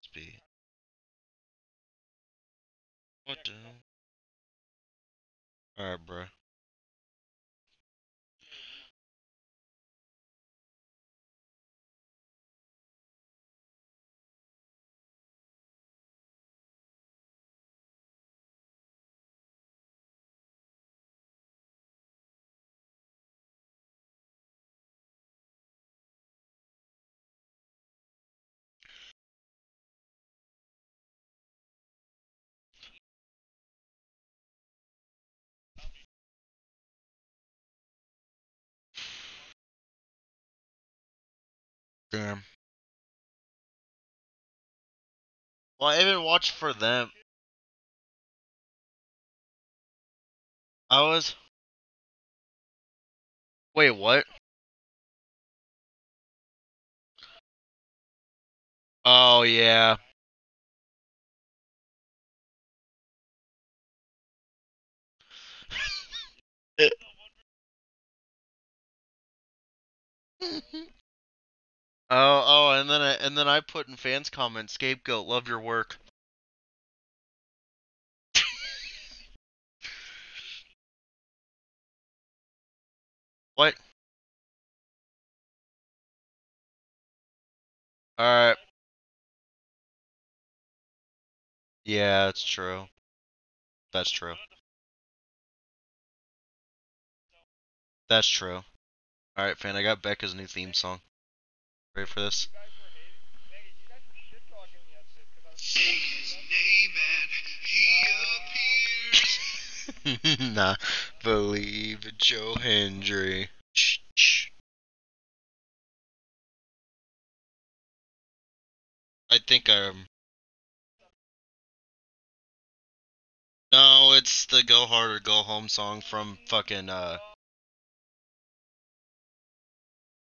Speed. What the? Alright, bro. Damn. Well, I haven't watched for them. I was. Wait, what? Oh, yeah. Oh, oh, and then I and then I put in fans comment scapegoat, love your work. what? Alright. Yeah, that's true. That's true. That's true. Alright, fan, I got Becca's new theme song. Ready for this? nah, believe Joe Hendry. I think I'm. No, it's the Go Hard or Go Home song from fucking uh.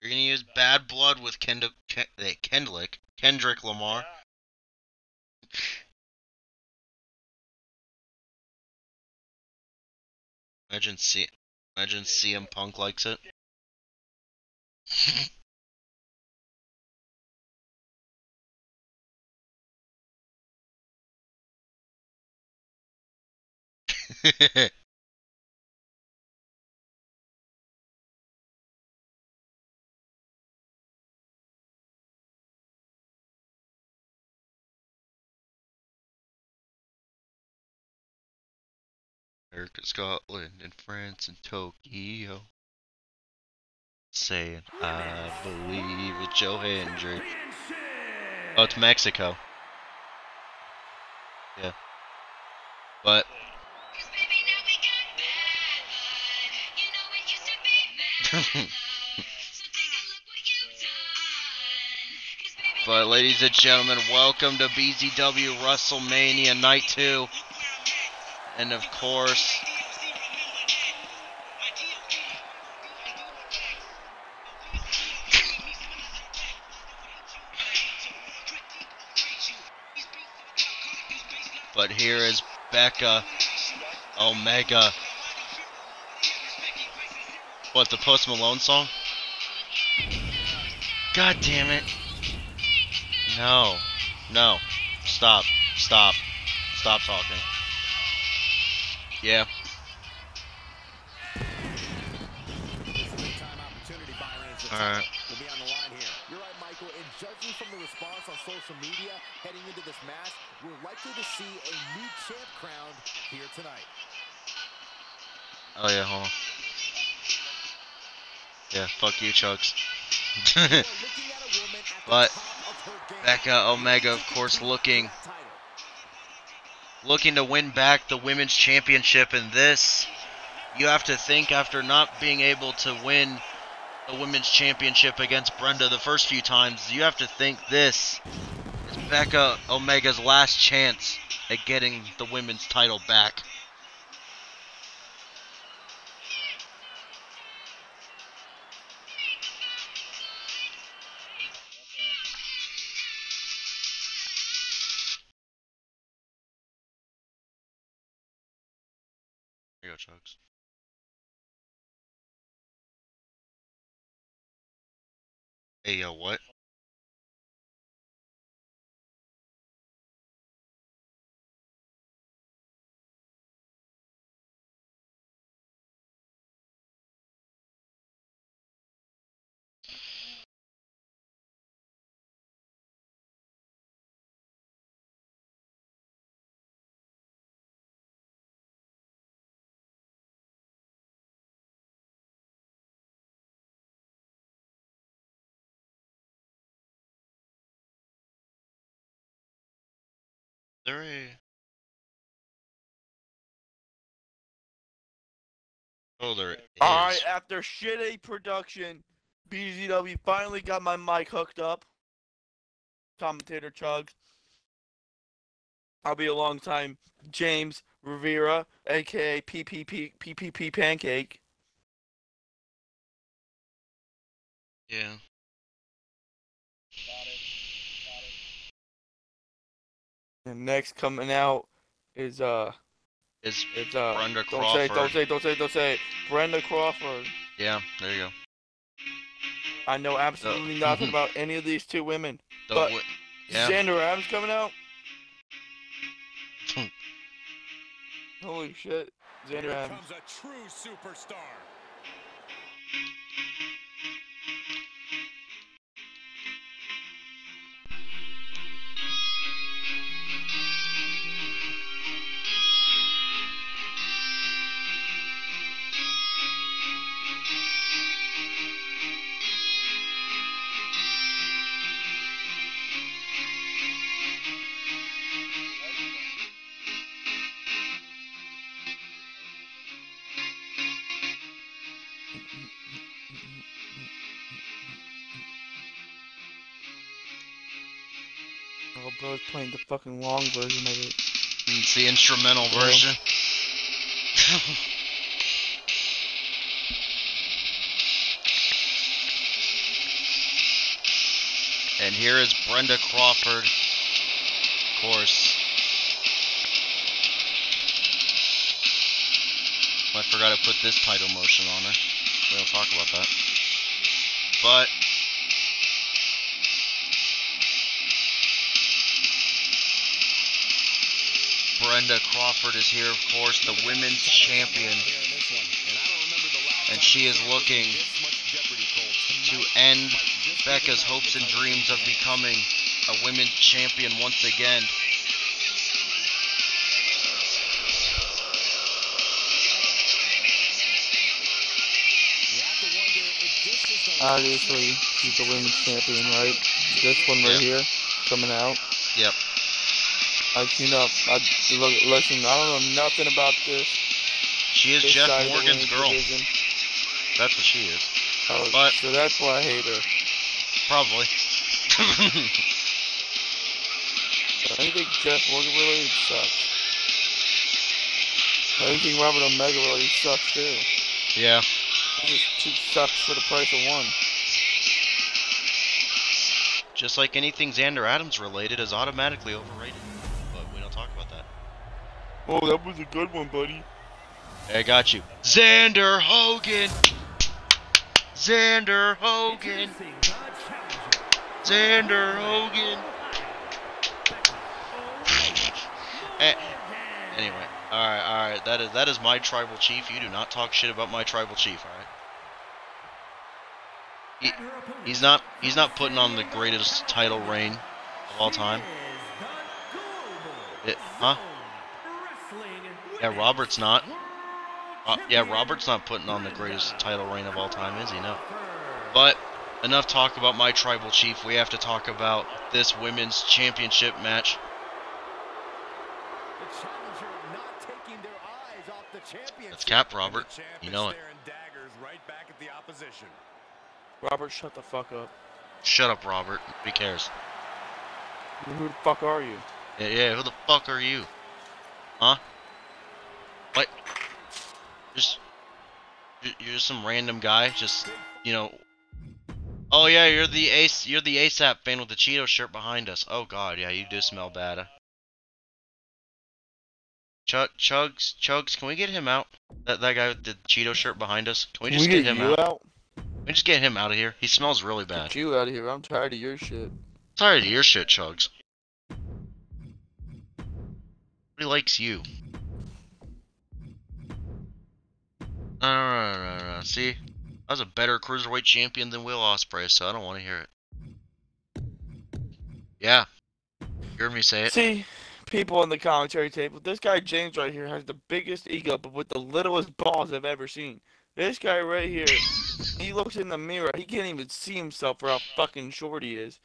You're gonna use Bad Blood with Kend- Ken- eh, Kendrick Kendrick Lamar. Imagine C. Imagine CM Punk likes it. Scotland, and France, and Tokyo. Saying, I believe it's Joe Hendry. Oh, it's Mexico. Yeah. But. but, ladies and gentlemen, welcome to BZW WrestleMania Night 2. And of course, but here is Becca Omega. What, the Post Malone song? God damn it. No. No. Stop. Stop. Stop talking. Yeah. Alright. will be on the line here. You're right, Michael. And judging from the response on social media heading into this match, we're likely to see a new champ crowned here tonight. Oh yeah, hold on. Yeah, fuck you, Chugs. We are looking at a woman at the But top of her game. Becca Omega, of course, looking Title. Looking to win back the women's championship and this you have to think after not being able to win the women's championship against Brenda the first few times, you have to think this is Becca Omega's last chance at getting the women's title back. Chugs. Hey, yo, what? There a? Oh, there is. Alright, after shitty production, BZW finally got my mic hooked up. Commentator Chugs. I'll be alongside James Rivera, aka PPP PPP Pancake. Yeah. And next coming out is uh Is it's uh Brenda don't say don't Crawford. say don't say don't say Brenda Crawford. yeah, there you go. I know absolutely nothing about any of these two women. The But- yeah. Xander Adams coming out. Holy shit. Xander Here Adams. comes a true superstar. Playing the fucking long version of it. It's the instrumental Yeah. version. and here is Brenda Crawford. Of course. I forgot to put this title motion on her. We don't talk about that. But Brenda Crawford is here, of course, the women's champion. And she is looking to end Becca's hopes and dreams of becoming a women's champion once again. Obviously, she's the women's champion, right? This one right here, coming out. Yep. I, you know, I listen. I don't know nothing about this. She is this Jeff side of the Morgan's girl. division. That's what she is. Oh, But- so that's why I hate her. Probably. Anything Jeff Morgan related sucks. Anything Robert Omega related sucks too. yeah. Just two sucks for the price of one. Just like anything Xander Adams related is automatically overrated. Oh, that was a good one, buddy. I got you. Xander Hogan! Xander Hogan! Xander Hogan! Eh, anyway, alright, alright. That is that is my tribal chief. You do not talk shit about my tribal chief, alright? He, he's not he's not putting on the greatest title reign of all time. It, huh? Yeah, Robert's not. Uh, yeah, Robert's not putting on the greatest title reign of all time, is he? No. But enough talk about my tribal chief. We have to talk about this women's championship match. That's Cap Robert. You know it. Robert, shut the fuck up. Shut up, Robert. Who cares? Who the fuck are you? Yeah, yeah. Who the fuck are you? Huh? What? Just you- you're just some random guy. Just you know. Oh yeah, you're the ace. You're the ASAP fan with the Cheeto shirt behind us. Oh god, yeah, you do smell bad. Chug, Chugs, Chugs, can we get him out? That that guy with the Cheeto shirt behind us. Can we just Can we get, get him out? out? Can we just get him out of here? He smells really bad. Get you out of here. I'm tired of your shit. Tired of your shit, Chugs. Nobody likes you. No, no, no, no, no. See, I was a better cruiserweight champion than Will Ospreay, so I don't want to hear it. Yeah, you heard me say it. See, people on the commentary table, this guy James right here has the biggest ego, but with the littlest balls I've ever seen. This guy right here, he looks in the mirror, he can't even see himself for how fucking short he is.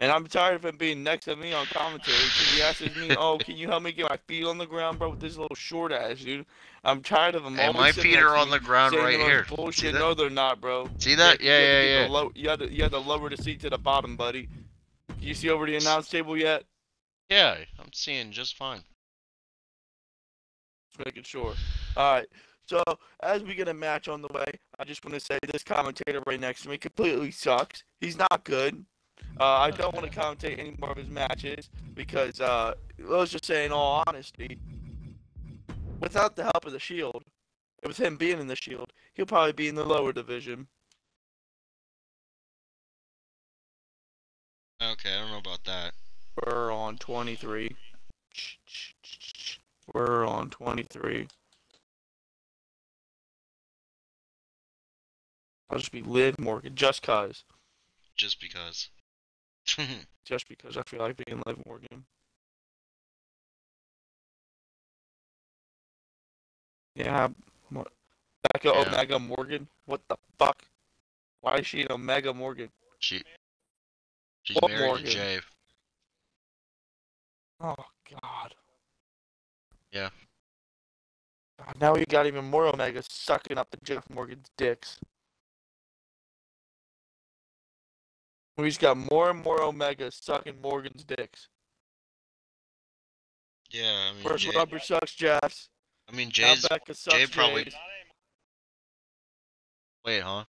And I'm tired of him being next to me on commentary he asks me, "Oh, can you help me get my feet on the ground, bro?" With this little short ass dude. I'm tired of him. Hey, my feet are on the ground right here. Bullshit. No, they're not, bro. See that? you Yeah, yeah, yeah. low- you had to you had to lower the seat to the bottom, buddy. You see over the announce table yet? Yeah, I'm seeing just fine. Just making sure. All right. So as we get a match on the way, I just want to say this commentator right next to me completely sucks. He's not good. Uh, I don't want to commentate any more of his matches because, uh, let's just say, in all honesty, without the help of the Shield, with him being in the Shield, he'll probably be in the lower division. Okay, I don't know about that. We're on 23. We're on 23. I'll just be Liv Morgan, just cause. Just because. Mm-hmm. Just because I feel like being Liv Morgan. Yeah, what? Becca Yeah. Omega Morgan? What the fuck? Why is she an Omega Morgan? she. She's What married Morgan? to Jay. Oh God. Yeah. God, now we got even more Omega sucking up the Jeff Morgan's dicks. We just got more and more Omega sucking Morgan's dicks. Yeah, I mean, First Jay, rubber sucks Jeff's. I mean Jay's. Jay probably- Jay's. Wait, huh?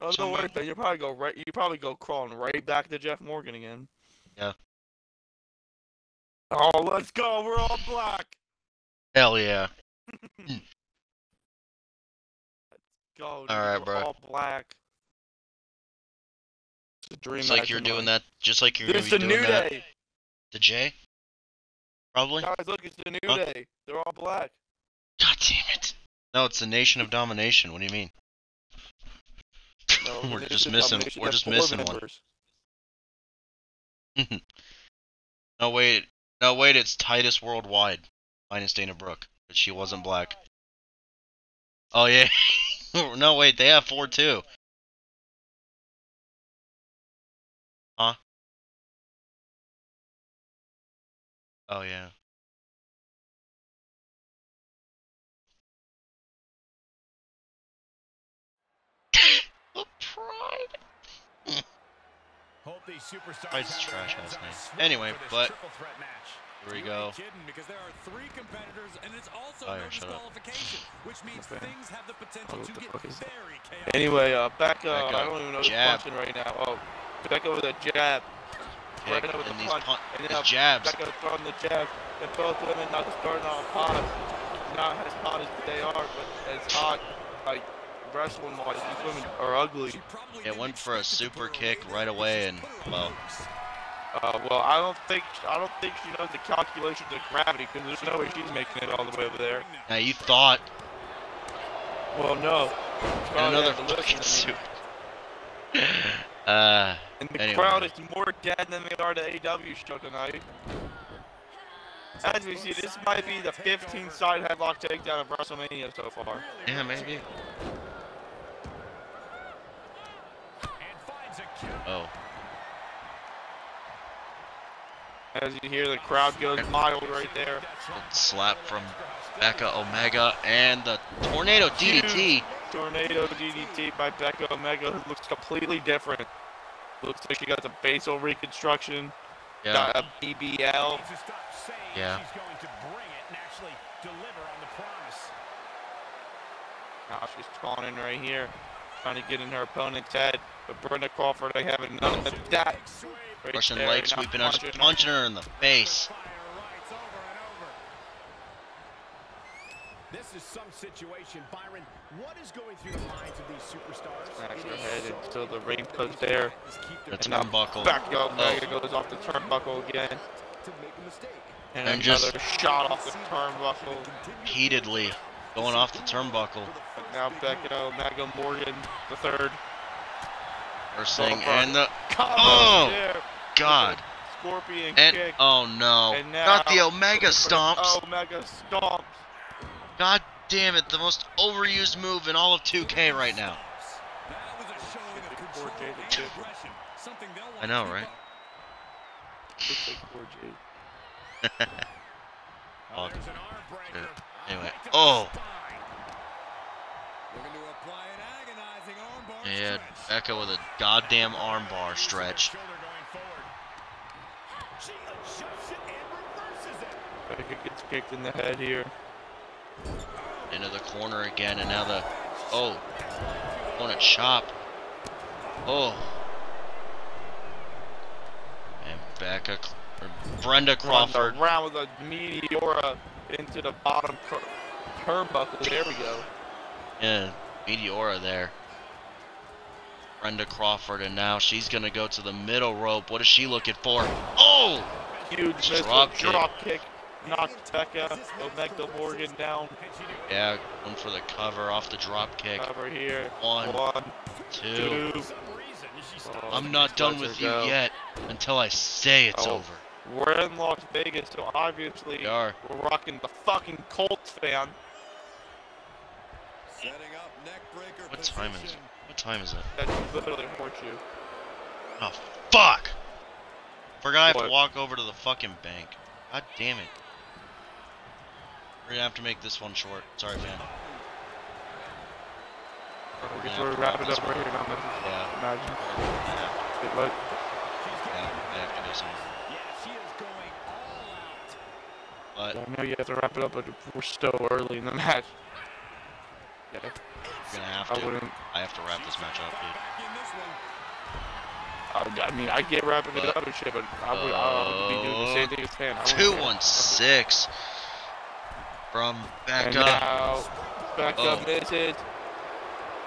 Oh, worries, man. You probably go right. You probably go crawling right back to Jeff Morgan again. Yeah. Oh, let's go. We're all black. Hell yeah. Hmm. Let's go. All right, we're bro. All black. It's a dream. Just like you're doing mine. that. Just like you're It's gonna the be doing new that day. to Jay. Probably. Guys, look, it's the new Huh? day. They're all black. God damn it. No, it's the Nation of Domination. What do you mean? No, We're just missing- we're just four missing one. no wait. No wait. It's Titus Worldwide minus Dana Brooke, but she wasn't black. Oh yeah. no wait. They have four too. Oh yeah. The pride. Hope these superstars Pride's trash heads house name. Anyway, but- triple. Here we go. kidding, because there are three competitors, and it's also Fire, no shut up. disqualification, which means Okay. things have the potential Oh, what to the get fuck is that? very chaotic. Anyway, uh, Becca, Becca, I don't even know who's jab. punching right now. Oh, Becca with a jab. Right Kick and the these punch. And these jabs. Becca throwing the jab. And both women not starting off hot. Not as hot as they are, but as hot, like, wrestling wise. These women are ugly. It went for a expect it to super kick right away and, well. Uh, well, I don't think I don't think she knows the calculations of gravity because there's no way she's making it all the way over there. Now you thought Well, no. And another had fucking to suit. Uh, And the Anyway. crowd is more dead than they are to AW show tonight. As we see, this might be the 15th side headlock takedown of WrestleMania so far. yeah, maybe. And finds a counter. Oh, As you hear, the crowd goes mild right there. good slap from Becca Omega and the tornado DDT. Tornado DDT by Becca Omega, who looks completely different. Looks like she got the basal reconstruction, Yeah, got a BBL. Needs to stop saying Yeah. she's going to bring it and actually deliver on the promise. Now she's taunting right here, trying to get in her opponent's head. But Brenda Crawford, I have none of that. Right Russian there, leg now sweeping, punching her. punching her in the face. Fire rights over and over. This is some situation, Byron. What is going through the minds of these superstars? Smacks It her head until the important rainbow's that these there. guys keep their The And now turnbuckle. Becca Omega Oh. goes off the turnbuckle again. to make a mistake. And, And another just- shot off the turnbuckle. Heatedly going off the turnbuckle. But now Becca Omega Morgan, the third. First thing, front. and the Combo Oh, there. God. Scorpion And kick. oh no, And now- not the Omega stomps. Omega stomps. God damn it, the most overused move in all of 2K right now. I know, right? Anyway. Oh. Yeah. Becca with a goddamn armbar stretch. Becca gets kicked in the head here. Into the corner again, and now the oh, on a chop. Oh, and Becca or Brenda Crawford. Round with a meteora into the bottom tur- turnbuckle. There we go. Yeah, Meteora there. Brenda Crawford, and now she's gonna go to the middle rope. What is she looking for? Oh! Huge Drop drop, kick. Kick. Knocks Becca Omega Morgan down. Yeah, one for the cover off the drop kick. Over here. One, One, two. two. For some reason, she stopped. Oh, I'm not done with you go. yet until I say it's Oh. over. We're in Las Vegas, so obviously We are. we're rocking the fucking Colts fan. Setting up neck breaker What time is it? position. What time is it? That's literally horseshoe. Oh, fuck! Forgot I have to walk over to the fucking bank. God damn it. We're gonna have to make this one short. Sorry, man. We're gonna gonna have to wrap wrap it up right here. Now, Yeah. imagine. Yeah, Good luck. I have to do something. Yeah, she is going all out. But I know you have to wrap it up, but we're still early in the match. Yeah, we're gonna have I to. wouldn't. I have to wrap this match up, dude. Back in this one. I, I mean, I get wrapping it But- up and shit, but I would, I would be doing the same thing as fan. I wouldn't- Two one six from And Becca. now, Becca Oh. misses.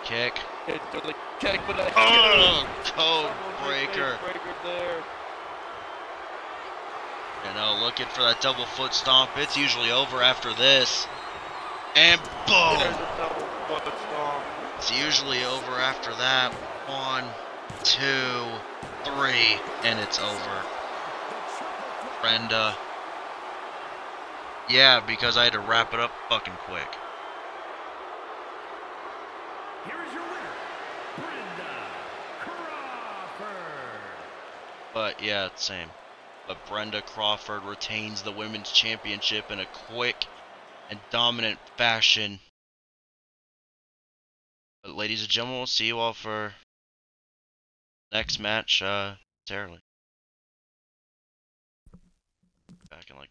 Kick. Hit with a kick, but a Oh, code breaker. breaker there. You know, looking for that double foot stomp. It's usually over after this. And boom! There's a double foot stomp. It's usually over after that. One, two, three, and it's over. Brenda. Yeah, because I had to wrap it up fucking quick. Here is your winner, Brenda Crawford. But yeah, it's same. But Brenda Crawford retains the women's championship in a quick and dominant fashion. But ladies and gentlemen, we'll see you all for next match, uh, Terribly. Back in like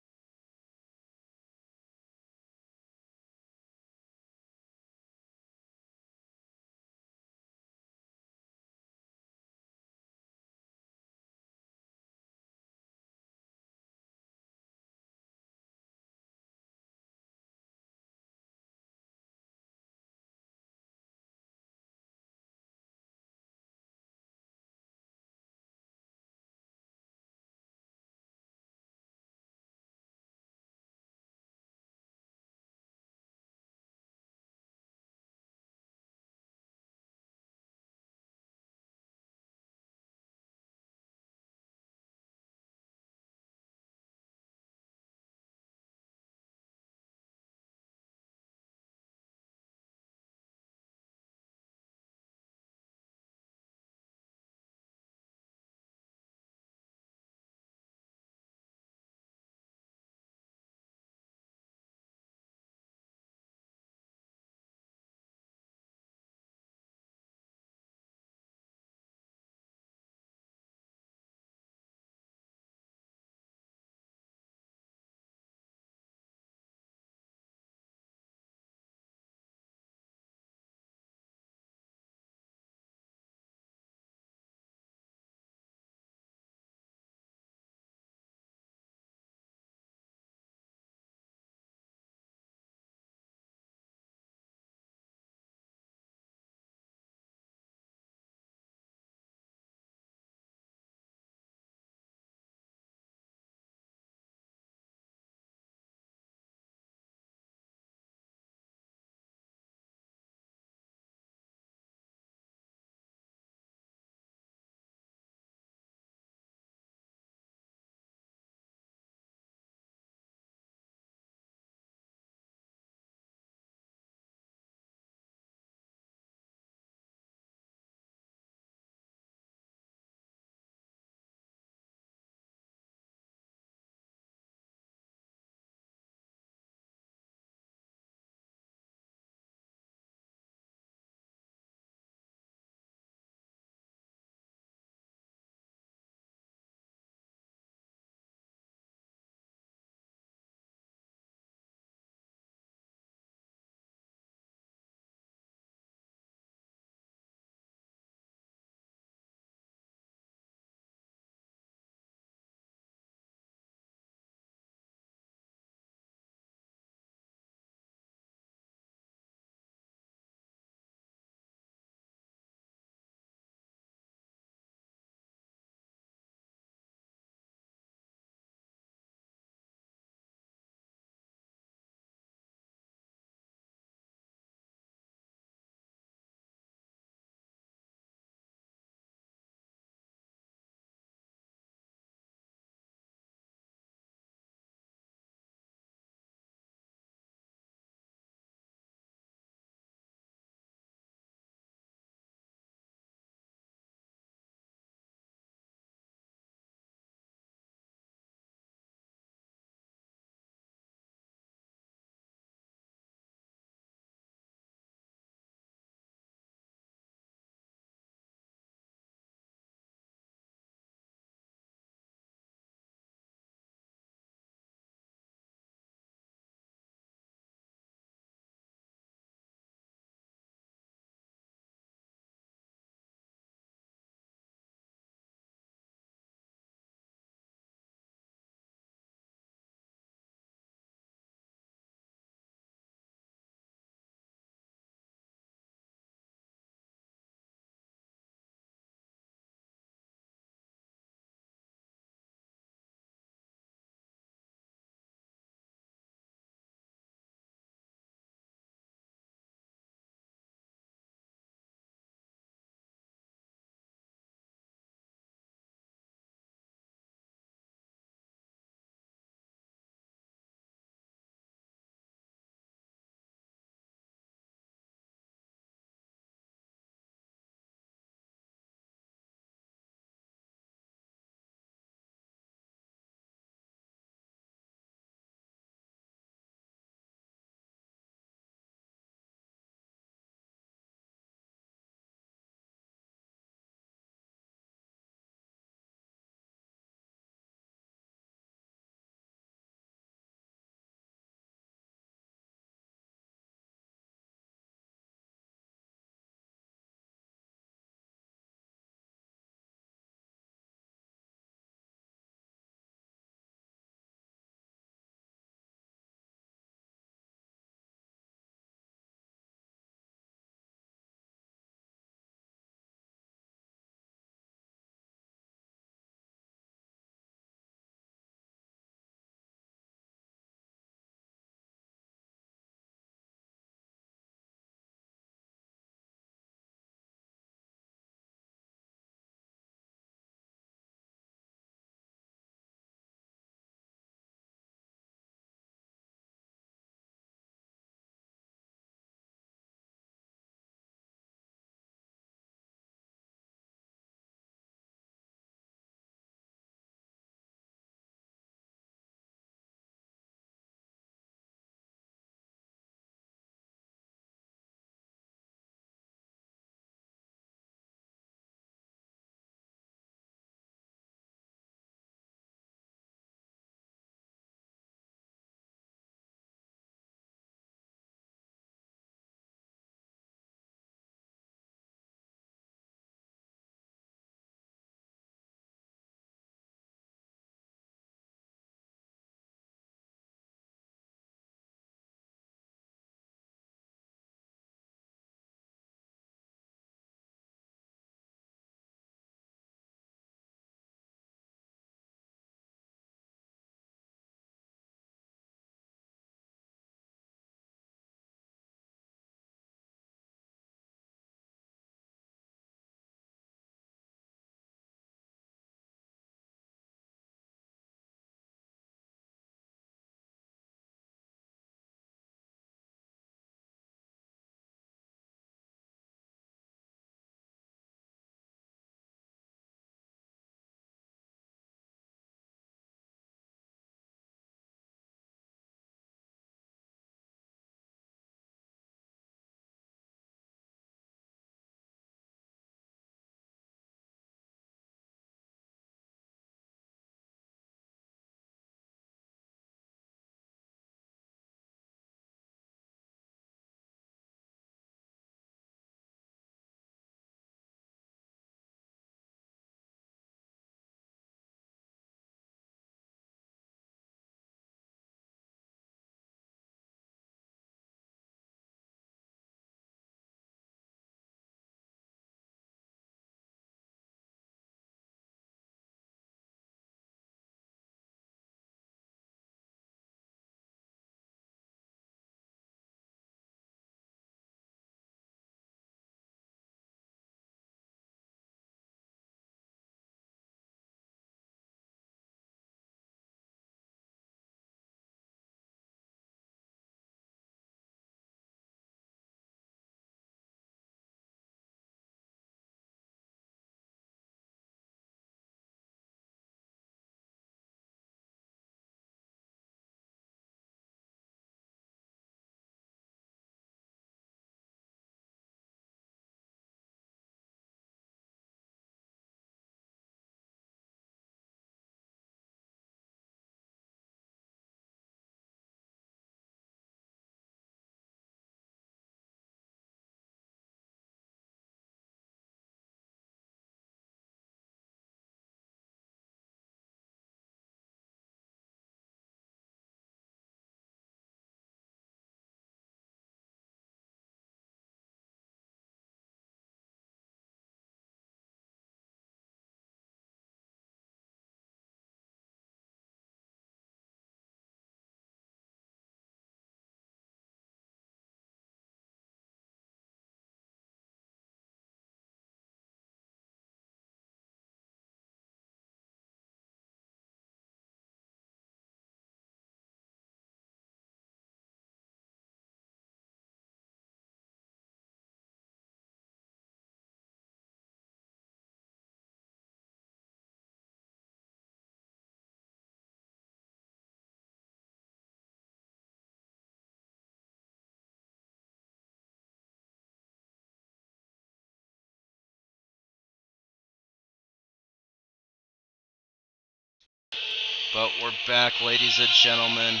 But we're back, ladies and gentlemen.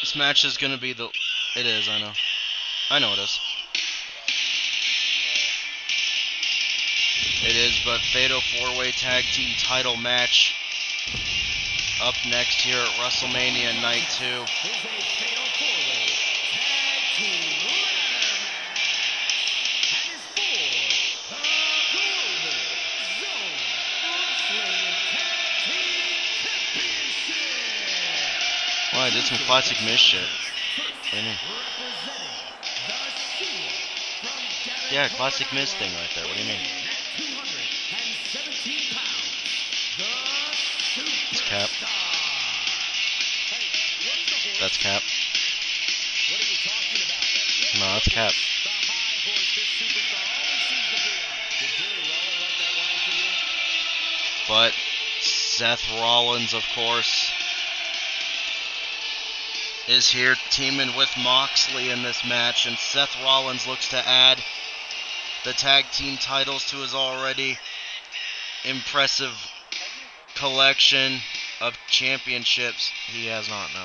This match is gonna be the. It is, I know. I know it is. It is, but Fatal 4 way tag team title match up next here at WrestleMania Night 2. Here's a fatal four-way tag team ladder match. And it's for the Global Zone Wrestling Tag Team Championship. Well, I did some classic Miz shit. Yeah, classic Miz thing right there. What do you mean? At 217 pounds, the It's Cap. That's Cap. No, that's Cap. But Seth Rollins, of course, is here teaming with Moxley in this match, and Seth Rollins looks to add the tag team titles to his already impressive collection of championships. He has not, no.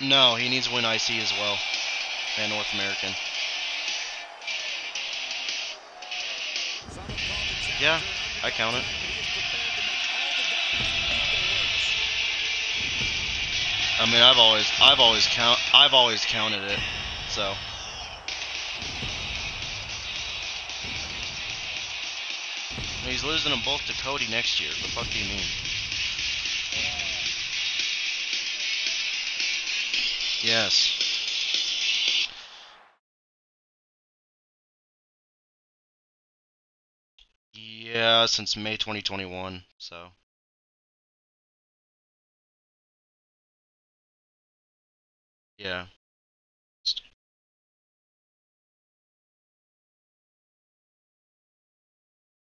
No, he needs win IC as well, and North American. Yeah, I count it. I mean, I've always, I've always count, I've always counted it. So. He's losing them both to Cody next year. The fuck do you mean? Yes. Yeah, since May 2021. So. Yeah.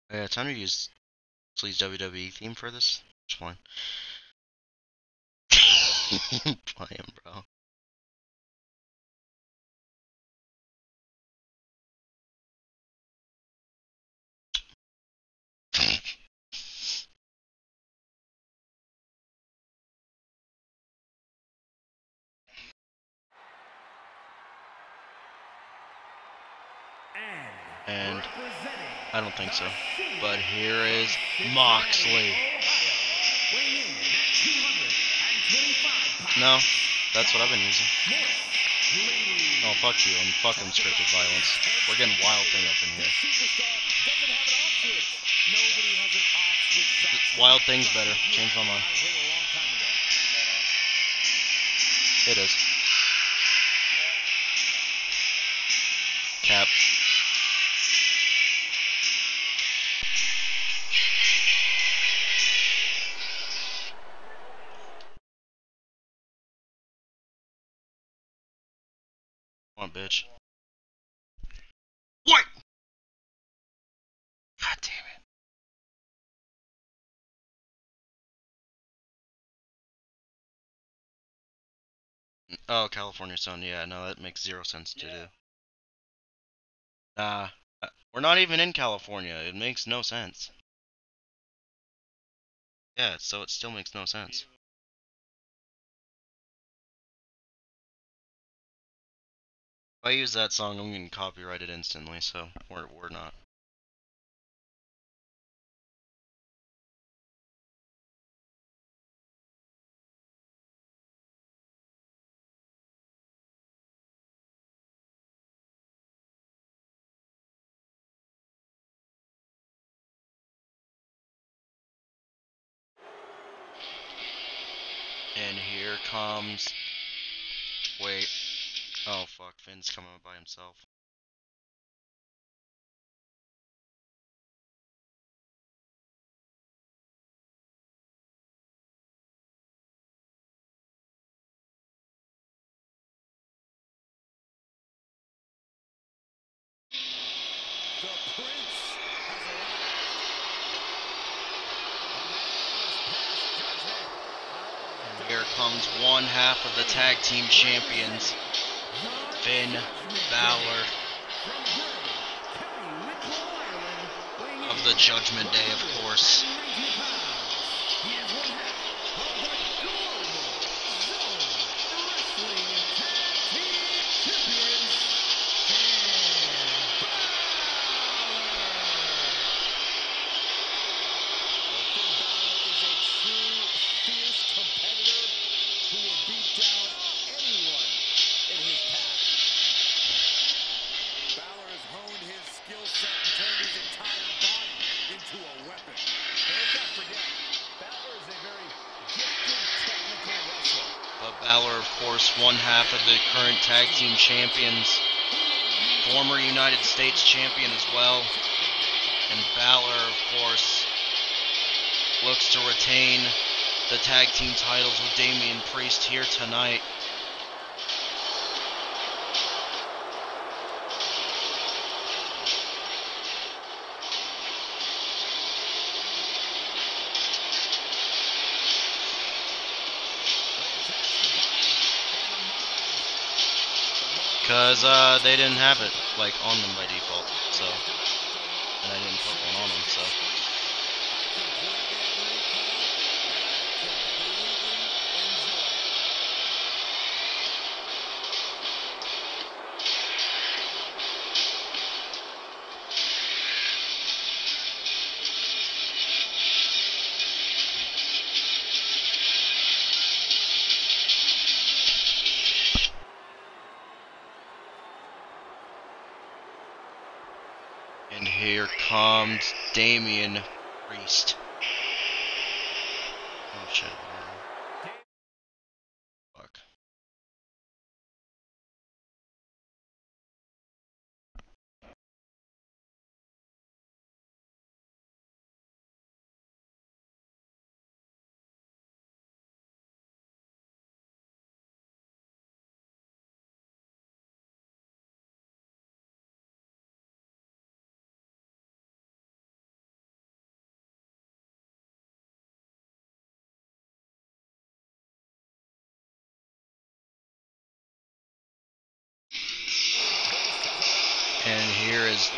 Oh, yeah, time to use Sleaze WWE theme for this. It's fine. Playing, bro. And I don't think so. But here is Moxley. No, that's what I've been using. Oh, fuck you. I'm fucking scripted violence. We're getting wild thing up in here. Wild thing's better. Change my mind. It is. Oh, California Sun. Yeah, no, that makes zero sense to do. Nah, uh, we're not even in California. It makes no sense. Yeah, so it still makes no sense. If I use that song, I'm getting copyrighted instantly, so we're, we're not. Here comes. Wait. Oh fuck, Finn's coming by himself. The Prince has arrived. comes one half of the tag team champions, Finn Balor of the Judgment Day, of course. Tag team champions, former United States champion as well. And Balor, of course, looks to retain the tag team titles with Damian Priest here tonight. Cause uh, they didn't have it like on them by default, so. And I didn't put one on them, so comes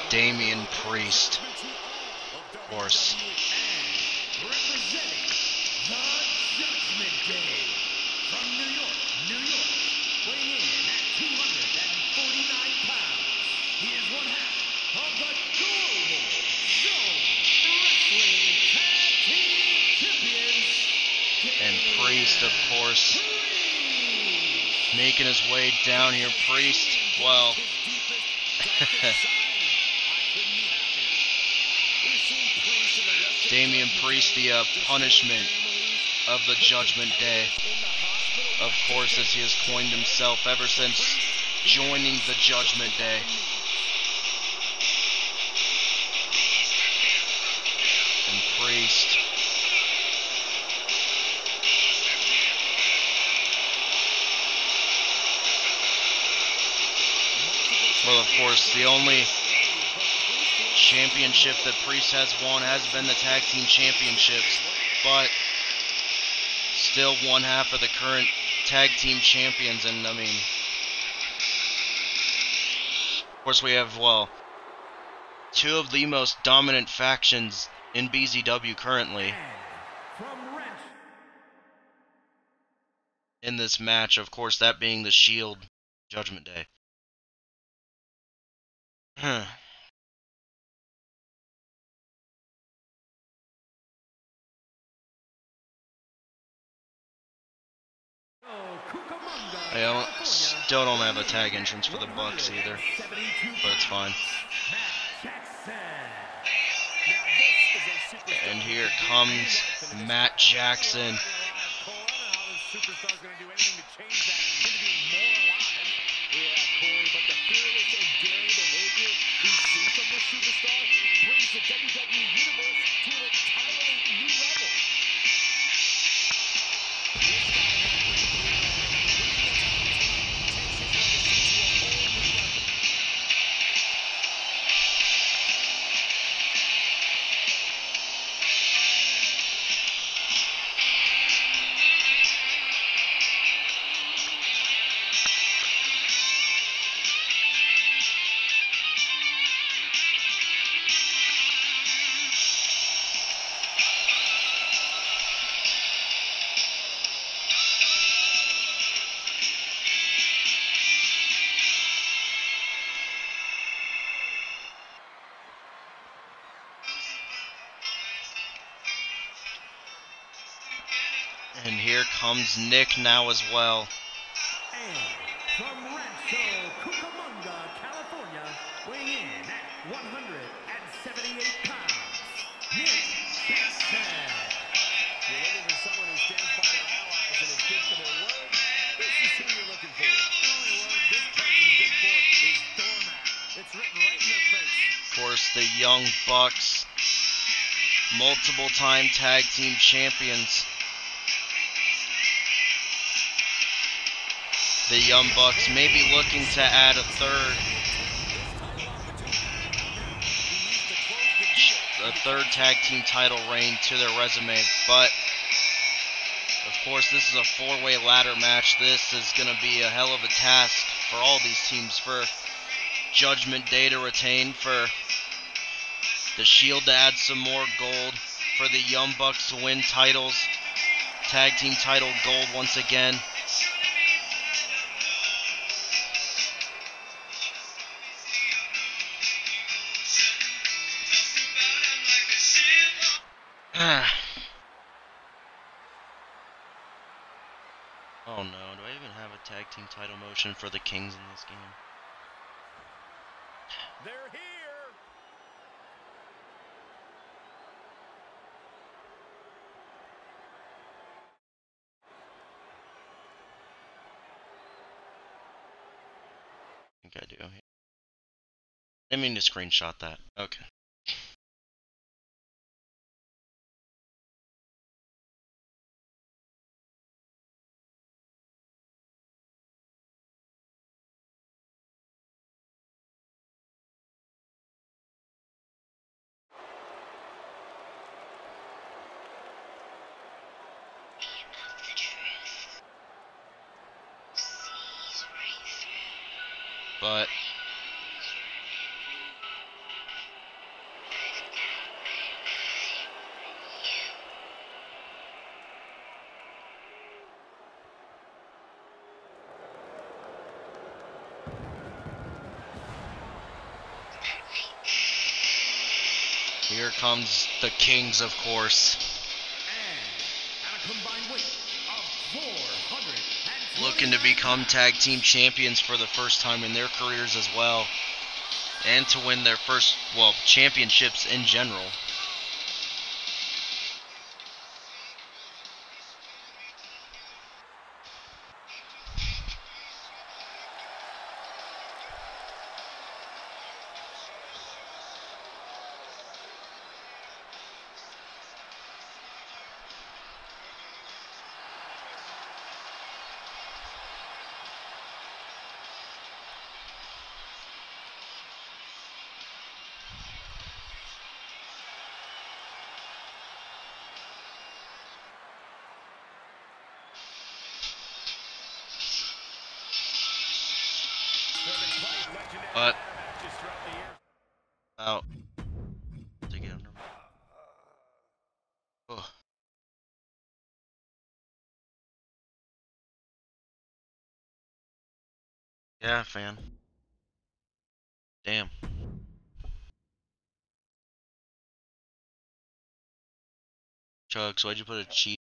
Team Champions. And Priest, of course, making his way down here. Priest, well, Damian Priest, the uh, punishment of the Judgment Day. Of course, as he has coined himself ever since joining the Judgment Day. And Priest. Well, of course, the only championship that Priest has won has been the tag team championships, but still one half of the current tag team champions. And I mean, of course, we have well two of the most dominant factions in BZW currently in this match. Of course, that being the Shield Judgment Day. I don't, still don't have a tag entrance for the Bucks either, but it's fine. And here comes Matt Jackson. around Cole. Comes Nick now as well. And from Rancho Cucamonga, California, weighing in at 178 pounds, Nick Jackson. You're looking for someone who stands by their allies and is good for their word. This is who you're looking for. The only word this person's good for is doormat. It's written right in their face. Of course, the Young Bucks, multiple time tag team champions. The Young Bucks may be looking to add a third, a third tag team title reign to their resume, but of course, this is a four-way ladder match. This is going to be a hell of a task for all these teams for Judgment Day to retain, for the Shield to add some more gold, for the Young Bucks to win titles, tag team title gold once again. For the Kings in this game? They're here. I think I do. I didn't mean to screenshot that. Okay. Here comes the Kings, of course, looking to become tag team champions for the first time in their careers as well, and to win their first, well, championships in general. Yeah, fan. Damn. Chugs, why'd you put a cheat?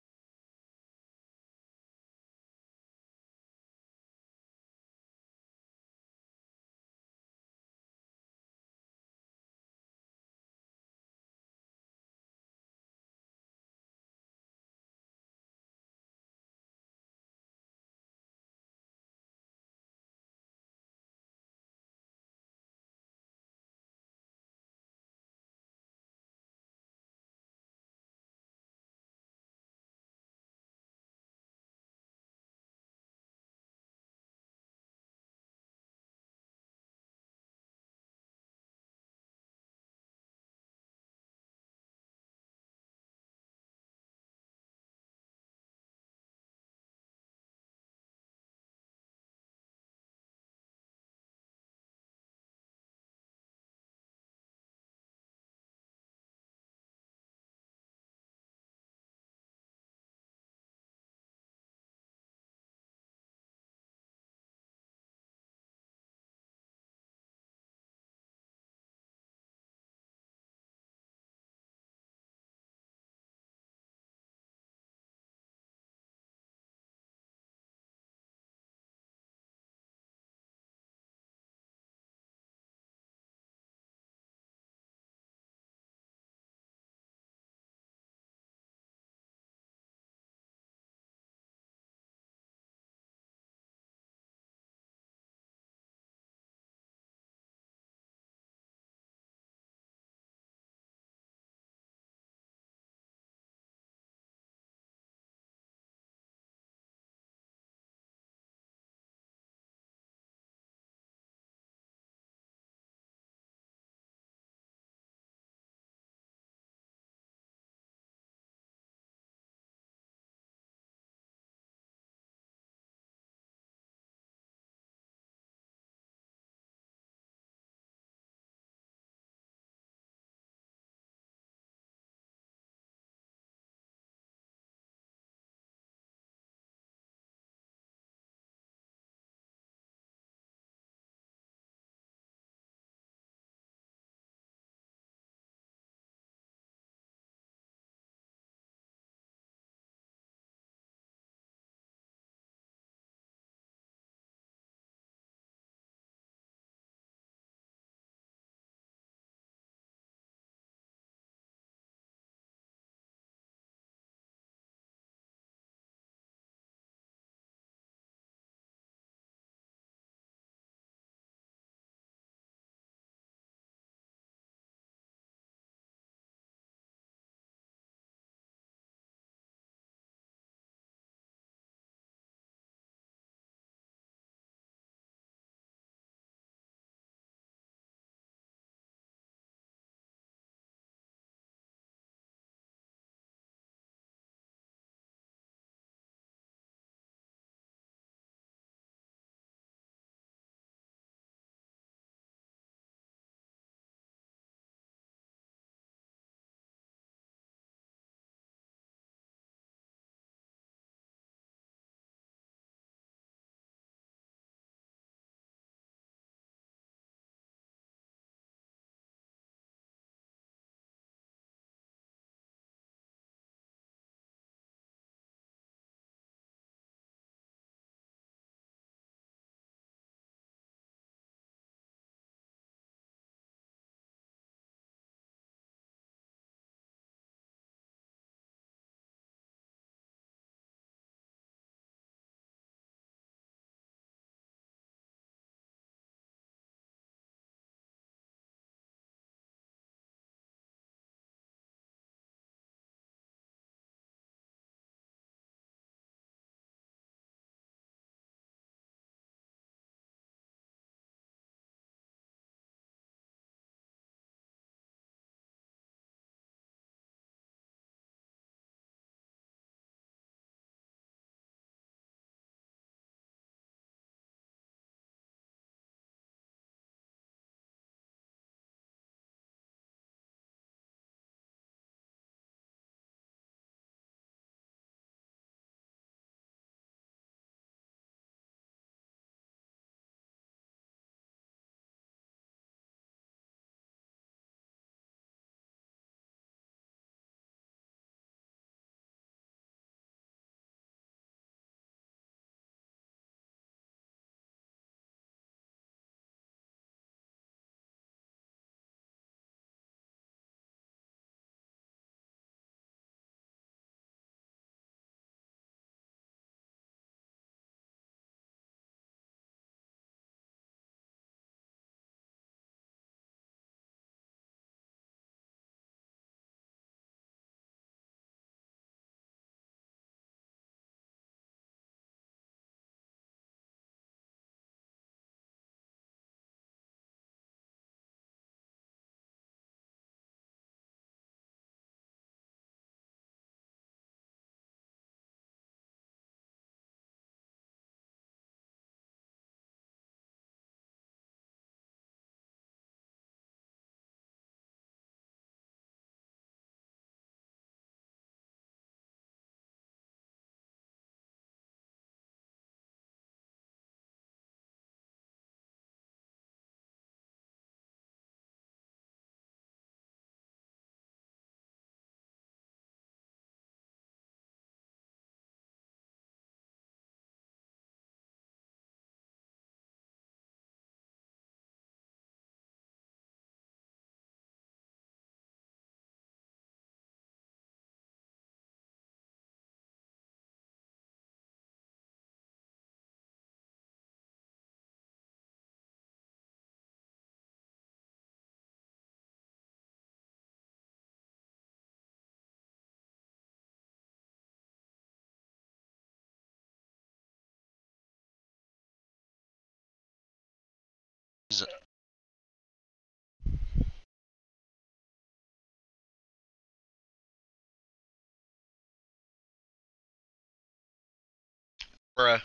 Bruh.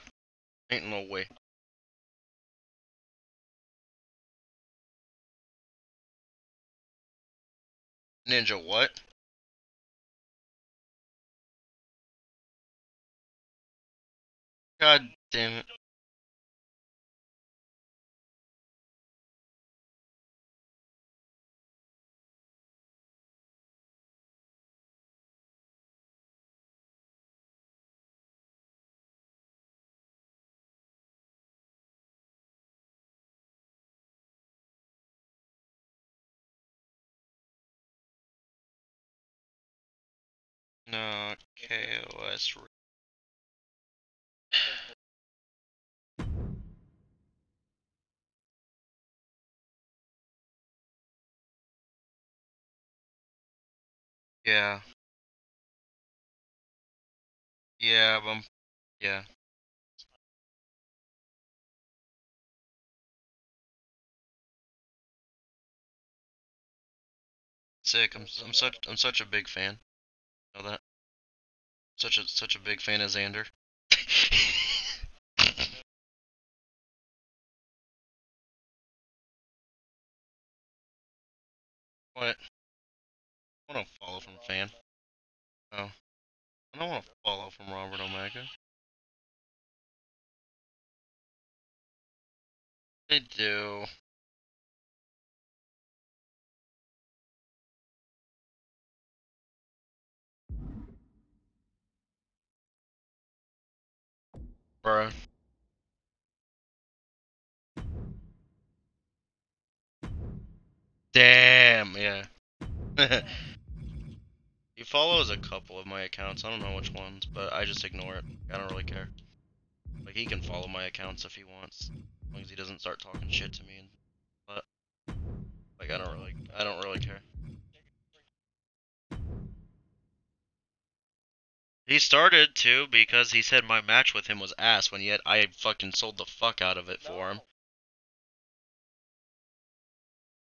Ain't no way. Ninja what? God damn it. No, KOS. Yeah. Yeah, I'm, yeah. Sick. I'm I'm such I'm such a big fan. Know that. Such a such a big fan of Xander. what? I want to follow from fan. Oh. I don't want to follow from Robert Omega. They do. Bruh. Damn, yeah. he follows a couple of my accounts. I don't know which ones, but I just ignore it. I don't really care. Like he can follow my accounts if he wants, as long as he doesn't start talking shit to me. But like I don't really, I don't really care. He started to because he said my match with him was ass when yet I fucking sold the fuck out of it for him.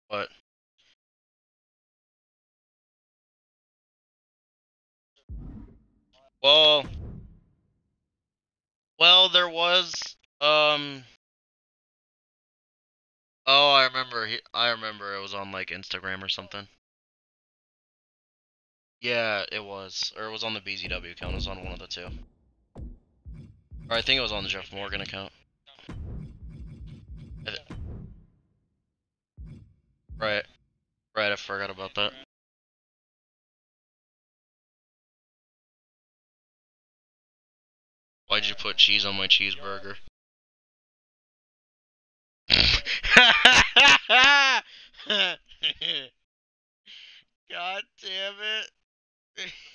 But well, well, there was um. Oh, I remember. He, I remember it was on like Instagram or something. Yeah, it was, or it was on the BZW account. It was on one of the two. Or I think it was on the Jeff Morgan account. Right, right. I forgot about that. Why'd you put cheese on my cheeseburger? God damn it.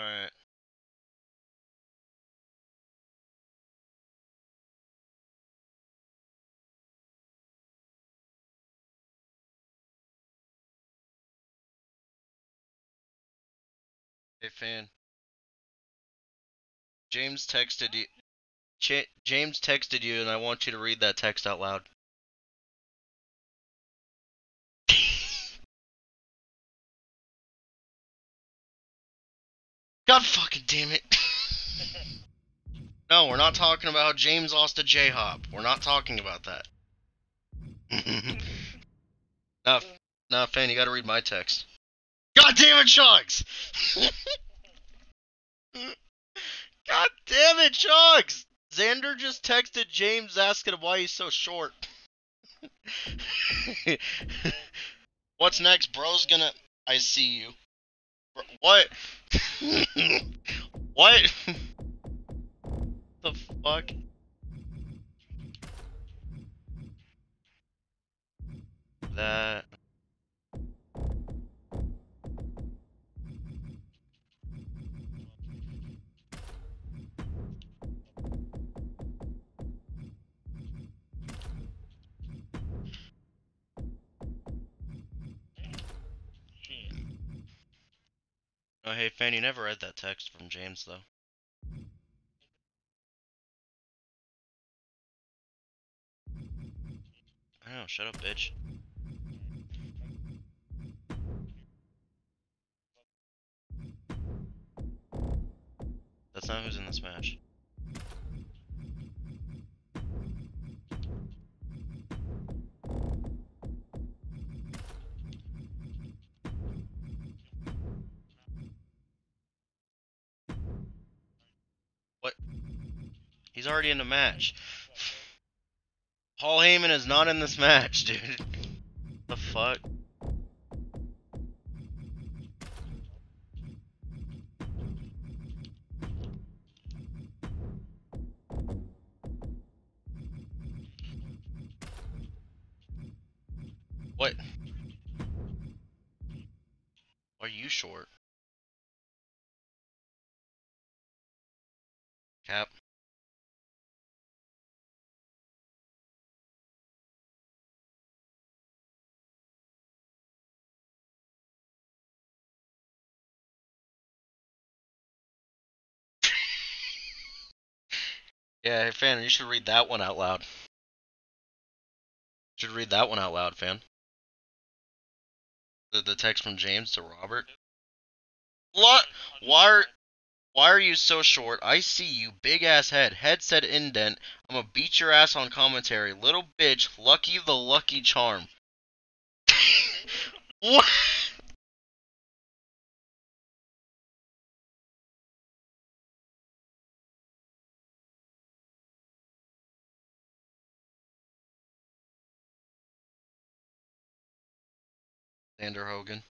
Alright. Hey, fan. James texted you. Ch- James texted you, and I want you to read that text out loud. God fucking damn it. no, we're not talking about how James lost to J Hop. We're not talking about that. nah, nah, fan, you gotta read my text. God damn it, Chugs! God damn it, Chugs! Xander just texted James asking why he's so short. What's next? Bro's gonna. I see you. What? what? the fuck? That. Oh, hey, fan, you never read that text from James, though. I know. Shut up, bitch. That's not who's in this match. He's already in the match. Paul Heyman is not in this match, dude. The fuck? What? Are you short? Cap. Yeah, hey, fan, you should read that one out loud. Should read that one out loud, fan. The the text from James to Robert. What? Why are why are you so short? I see you, big ass head, headset indent. I'm gonna beat your ass on commentary, little bitch. Lucky the Lucky Charm. what? Hogan.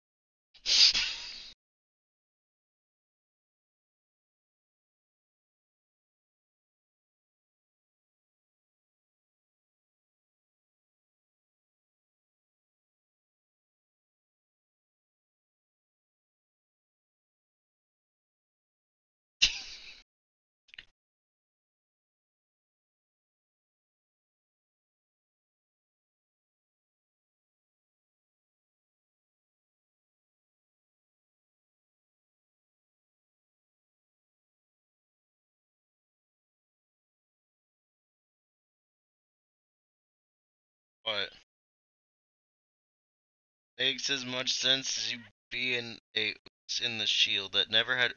What? Makes as much sense as you being a in the Shield that never had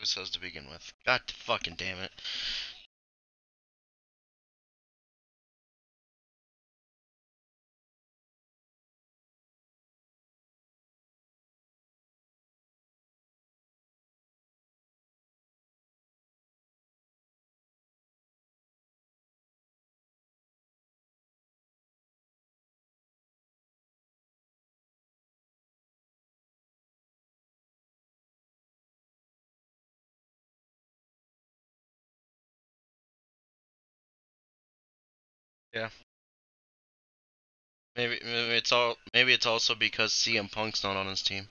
Usos to begin with. God fucking damn it. Maybe, maybe it's all maybe it's also because CM Punk's not on his team.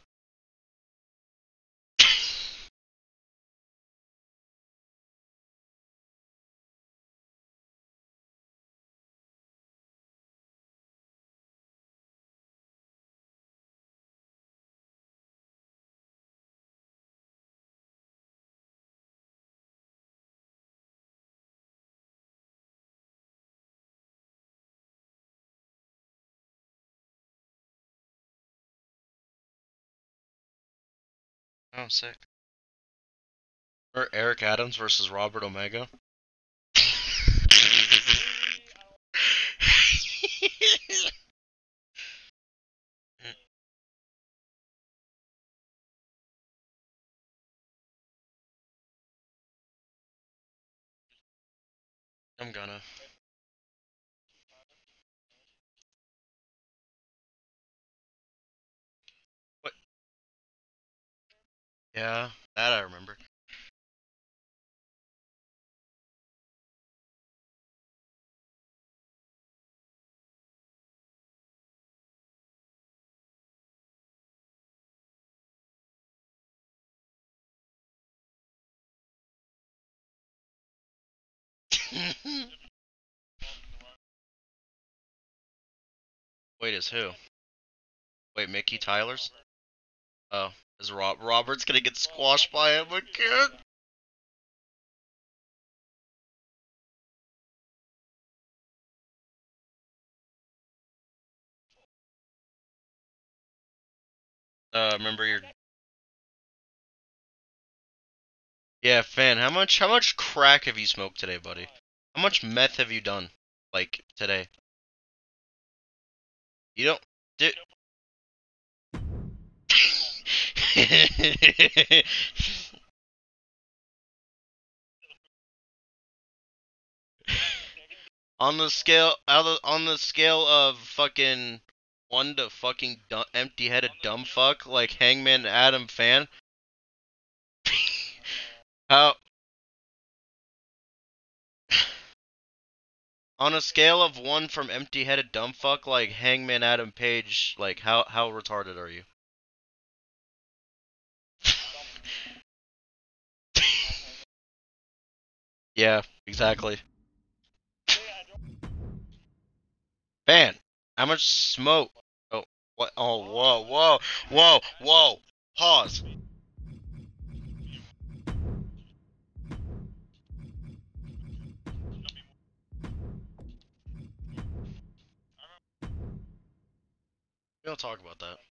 Oh, sick. Or Eric Adams versus Robert Omega. I'm gonna. Yeah, that I remember. Wait, is who? Wait, Mickey Tyler's? Oh, is Rob Robert's gonna get squashed by him again? Uh, remember your. Yeah, fan. How much? How much crack have you smoked today, buddy? How much meth have you done, like today? You don't, dude. on the scale, on the scale of fucking one to fucking empty-headed dumb fuck like Hangman Adam fan. How? On a scale of one from empty-headed dumb fuck like Hangman Adam Page, like how how retarded are you? Yeah, exactly. Fan, how much smoke? Oh, what? Oh, whoa, whoa, whoa, whoa! Pause. We don't talk about that.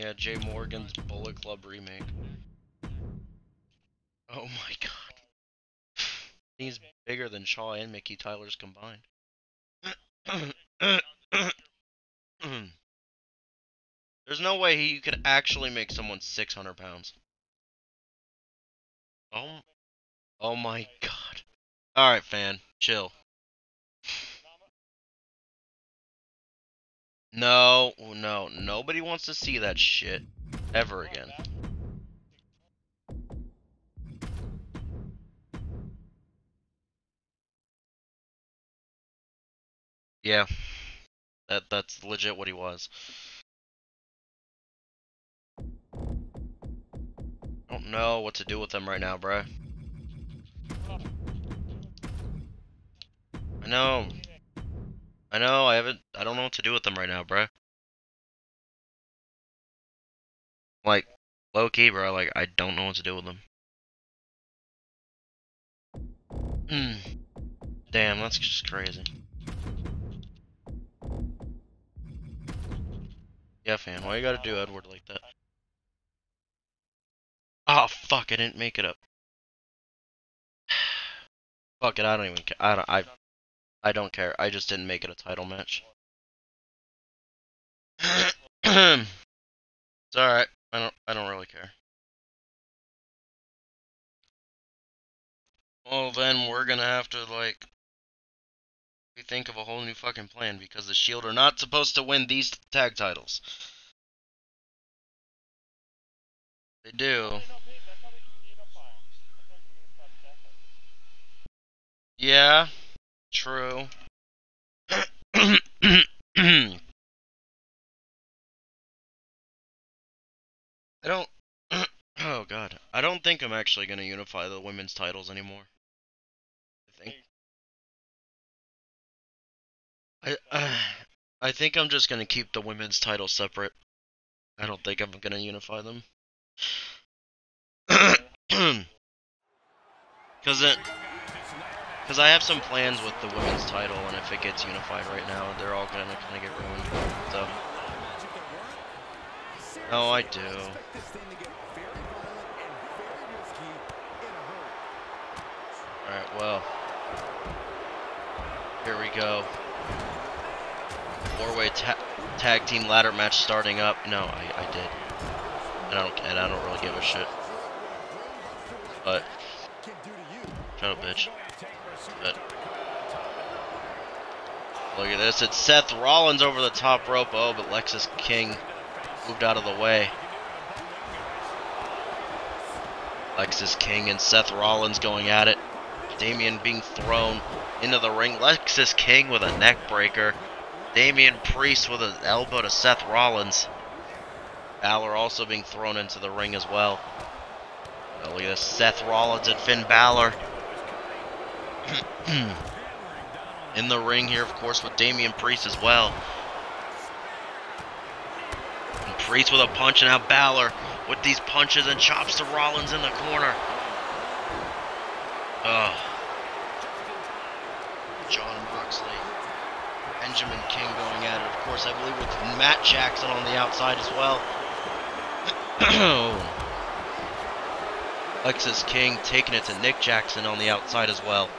Yeah, Jay Morgan's Bullet Club remake. Oh my god. He's bigger than Shaw and Mickey Tyler's combined. There's no way he could actually make someone 600 pounds. Oh, oh my god. Alright, fan. Chill. No, no, nobody wants to see that shit ever again. Yeah. That that's legit what he was. Don't know what to do with them right now, bruh. I know. I know, I haven't I don't know what to do with them right now, bruh. Like, low key, bro, like I don't know what to do with them. Hmm. Damn, that's just crazy. Yeah, fan, why you gotta do Edward like that? Oh fuck, I didn't make it up. fuck it, I don't even care. I don't I I don't care. I just didn't make it a title match. it's alright. I don't I don't really care. Well then we're gonna have to like think of a whole new fucking plan because the Shield are not supposed to win these tag titles. They do. Yeah, true. I don't. oh god, I don't think I'm actually gonna unify the women's titles anymore. I think. I uh, I think I'm just gonna keep the women's title separate. I don't think I'm gonna unify them. Cause it, cause I have some plans with the women's title, and if it gets unified right now, they're all gonna kind of get ruined. So. Oh, I do. Alright, well. Here we go. Four-way ta tag team ladder match starting up. No, I, I did. And I don't and I don't really give a shit. But shut up, bitch. But look at this. It's Seth Rollins over the top rope. Oh, but Lexis King moved out of the way. Lexis King and Seth Rollins going at it. Damian being thrown into the ring. Lexis King with a neck breaker. Damian Priest with an elbow to Seth Rollins. Balor also being thrown into the ring as well. Oh, look at this. Seth Rollins and Finn Balor. In the ring here, of course, with Damian Priest as well. And Priest with a punch, and now Balor with these punches and chops to Rollins in the corner. Oh. Jon Moxley. Benjamin King going at it. Of course, I believe with Matt Jackson on the outside as well. Lexis King taking it to Nick Jackson on the outside as well.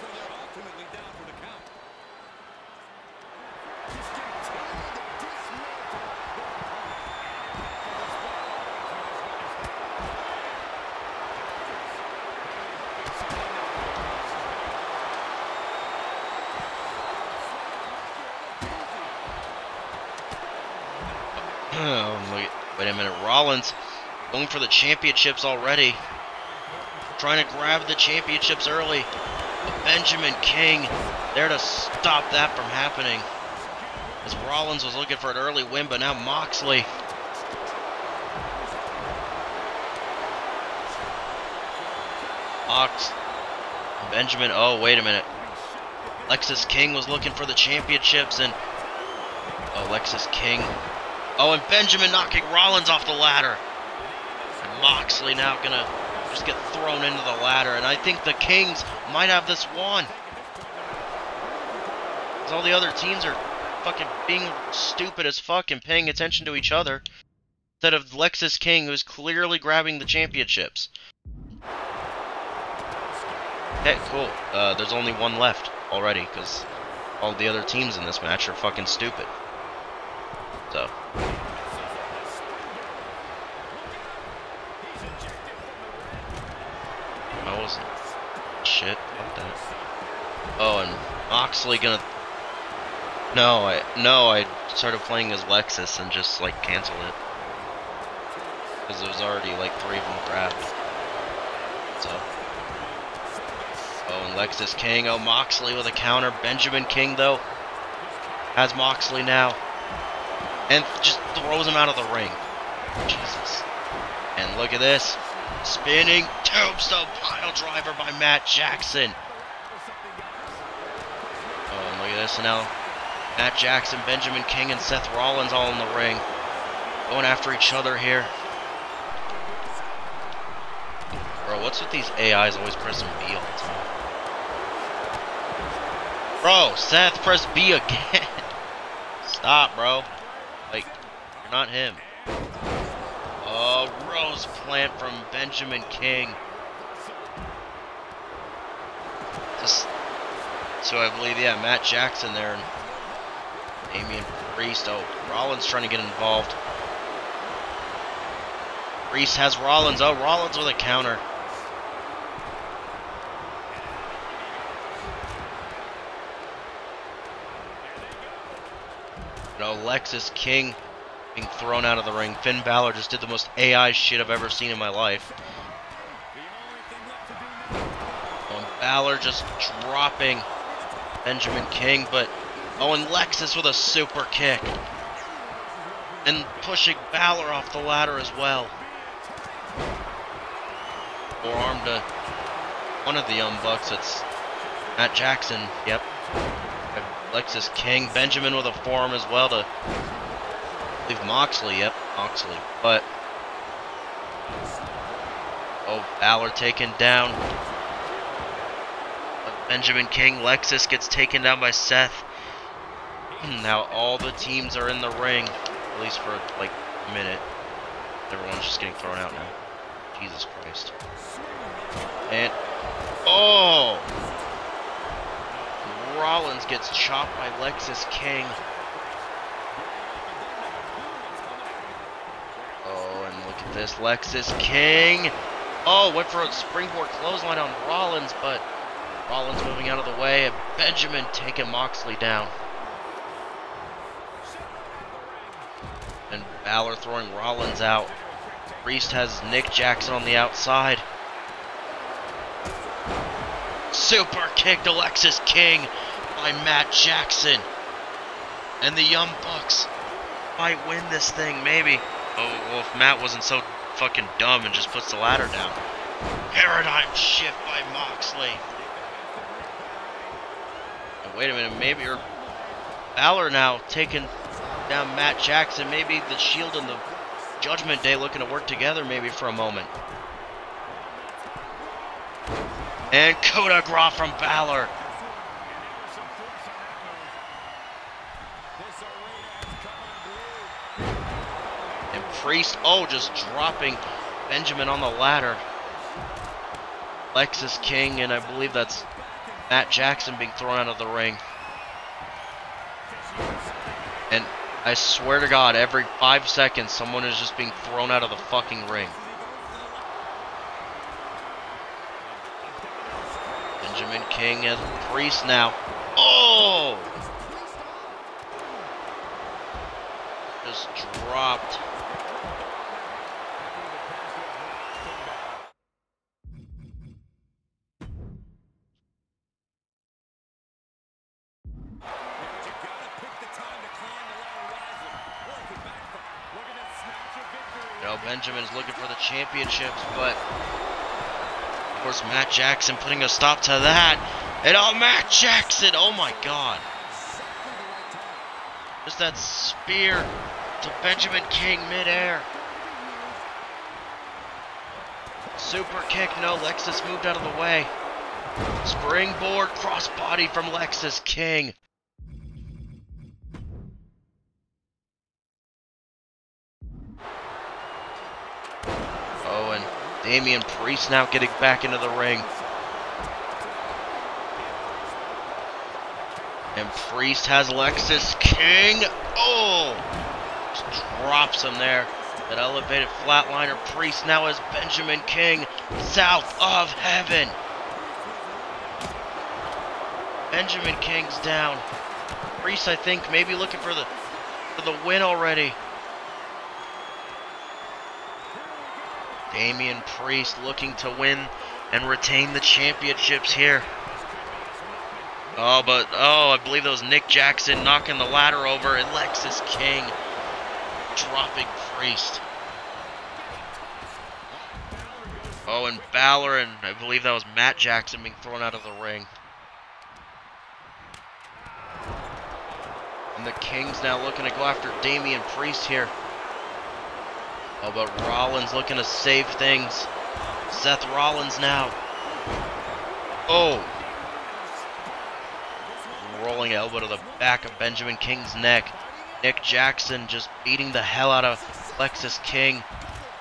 Ultimately down for the count. Oh, wait, wait a minute. Rollins going for the championships already. Trying to grab the championships early. But Benjamin King there to stop that from happening. As Rollins was looking for an early win, but now Moxley. Mox. Benjamin. Oh, wait a minute. Lexis King was looking for the championships, and. Oh, Lexis King Oh, and Benjamin knocking Rollins off the ladder. And Moxley now gonna just get thrown into the ladder, and I think the Kings might have this one. Cause all the other teams are fucking being stupid as fuck and paying attention to each other. Instead of Lexis King, who's clearly grabbing the championships. Okay, cool. Uh, there's only one left already, because all the other teams in this match are fucking stupid. So. I wasn't. Shit. Oh, and Moxley gonna. No, I no, I started playing as Lexis and just like canceled it because there was already like three of them grabbed. So. Oh, and Lexis King. Oh, Moxley with a counter. Benjamin King though has Moxley now and just throws him out of the ring. Jesus. And look at this. Spinning tombstone pile driver by Matt Jackson. Oh, and look at this. And now Matt Jackson, Benjamin King, and Seth Rollins all in the ring. Going after each other here. Bro, what's with these AIs always pressing B all the time? Bro, Seth, press B again. Stop, bro. Like, you're not him. Oh, Rose plant from Benjamin King. Just so I believe, yeah, Matt Jackson there and Damian Priest. Oh, Rollins trying to get involved. Priest has Rollins. Oh, Rollins with a counter. No, Lexis King being thrown out of the ring. Finn Balor just did the most AI shit I've ever seen in my life. And Balor just dropping Benjamin King, but oh, and Lexis with a super kick. And pushing Balor off the ladder as well. Forearm to one of the Young Bucks. It's Matt Jackson. Yep. Lexis King. Benjamin with a forearm as well to leave Moxley. Yep, Moxley. But oh, Balor taken down. Benjamin King. Lexis gets taken down by Seth. Hmm, now all the teams are in the ring, at least for like a minute. Everyone's just getting thrown out now. Jesus Christ. And oh. Rollins gets chopped by Lexis King. Oh, and look at this. Lexis King. Oh, went for a springboard clothesline on Rollins, but Rollins moving out of the way. And Benjamin taking Moxley down. And Balor throwing Rollins out. Priest has Nick Jackson on the outside. Super kick to Lexis King by Matt Jackson. And the Young Bucks might win this thing, maybe. Oh, well, if Matt wasn't so fucking dumb and just puts the ladder down. Paradigm shift by Moxley. And wait a minute, maybe or Balor now taking down Matt Jackson. Maybe the Shield and the Judgment Day looking to work together maybe for a moment. And coup de from Balor. And Priest, oh, just dropping Benjamin on the ladder. Lexis King, and I believe that's Matt Jackson being thrown out of the ring. And I swear to God, every five seconds, someone is just being thrown out of the fucking ring. Benjamin King as Priest now. Oh! Just dropped. Know, Benjamin's looking for the championships, but of course Matt Jackson putting a stop to that. And oh, Matt Jackson! Oh my God! Just that spear to Benjamin King midair. Super kick, no. Lexis moved out of the way. Springboard crossbody from Lexis King. Oh, and Damian Priest now getting back into the ring. And Priest has Lexis King. Oh! Just drops him there. That elevated flatliner. Priest now has Benjamin King south of heaven. Benjamin King's down. Priest, I think, maybe looking for the for the win already. Damian Priest looking to win and retain the championships here. Oh, but, oh, I believe that was Nick Jackson knocking the ladder over and King dropping Priest. Oh, and Balor and I believe that was Matt Jackson being thrown out of the ring. And the King's now looking to go after Damian Priest here. Oh, but Rollins looking to save things. Seth Rollins now. Oh. Rolling elbow to the back of Benjamin King's neck. Nick Jackson just beating the hell out of Lexis King.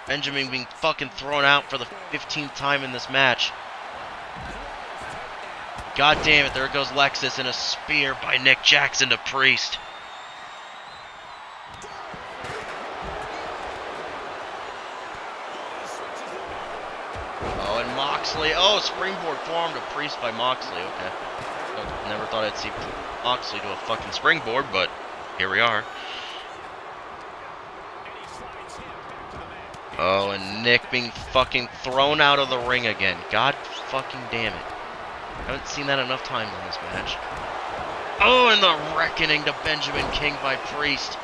Benjamin being fucking thrown out for the 15th time in this match. God damn it, there goes Lexis in a spear by Nick Jackson to Priest. Moxley. Oh, springboard forearm to Priest by Moxley. Okay. Never thought I'd see Moxley do a fucking springboard, but here we are. Oh, and Nick being fucking thrown out of the ring again. God fucking damn it. Haven't seen that enough times in this match. Oh, and the reckoning to Benjamin King by Priest.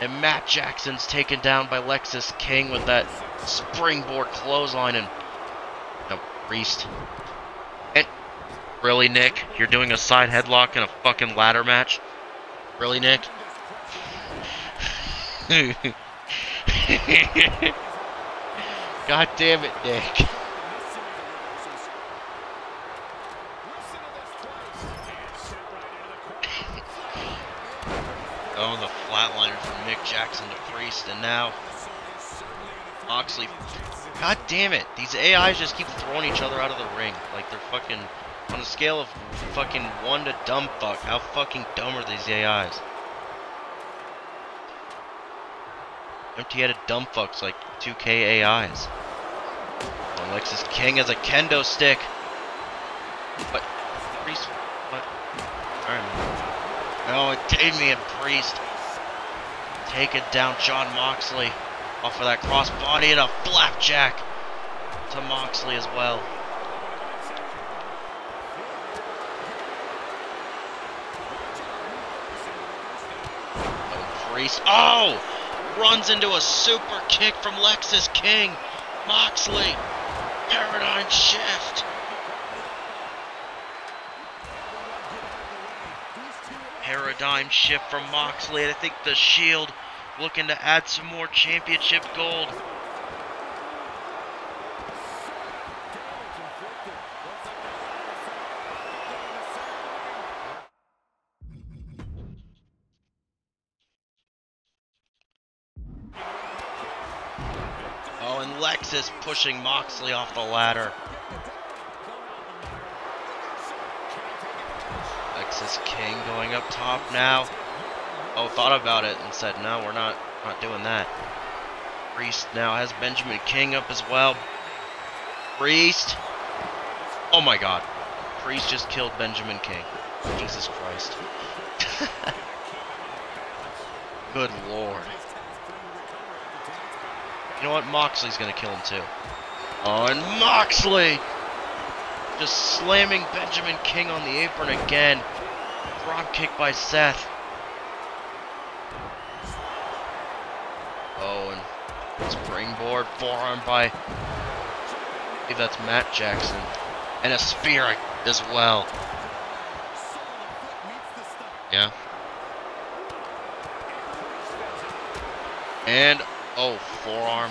And Matt Jackson's taken down by Lexis King with that springboard clothesline and Priest. And really, Nick, you're doing a side headlock in a fucking ladder match? Really, Nick? God damn it, Nick. Oh, the flatliner from Nick Jackson to Priest, and now Moxley. God damn it! These AIs just keep throwing each other out of the ring. Like they're fucking on a scale of fucking one to dumb fuck. How fucking dumb are these AIs? Empty-headed dumb fucks like 2K AIs. Alexis King has a kendo stick. But Priest, what? Alright. Oh, it gave me a Priest Take it down Jon Moxley off of that crossbody and a flapjack to Moxley as well. Oh. Oh! Runs into a super kick from Lexis King. Moxley. Paradigm shift. Paradigm shift from Moxley. I think the Shield looking to add some more championship gold. Oh, and Lexis pushing Moxley off the ladder. Lexis King going up top now. Oh, thought about it and said, no, we're not, not doing that. Priest now has Benjamin King up as well. Priest. Oh my god. Priest just killed Benjamin King. Jesus Christ. Good lord. You know what? Moxley's gonna kill him too. Oh, and Moxley! Just slamming Benjamin King on the apron again. Drop kick by Seth. Oh, and springboard forearm by. I that's Matt Jackson. And a spear as well. Yeah. And oh, forearm.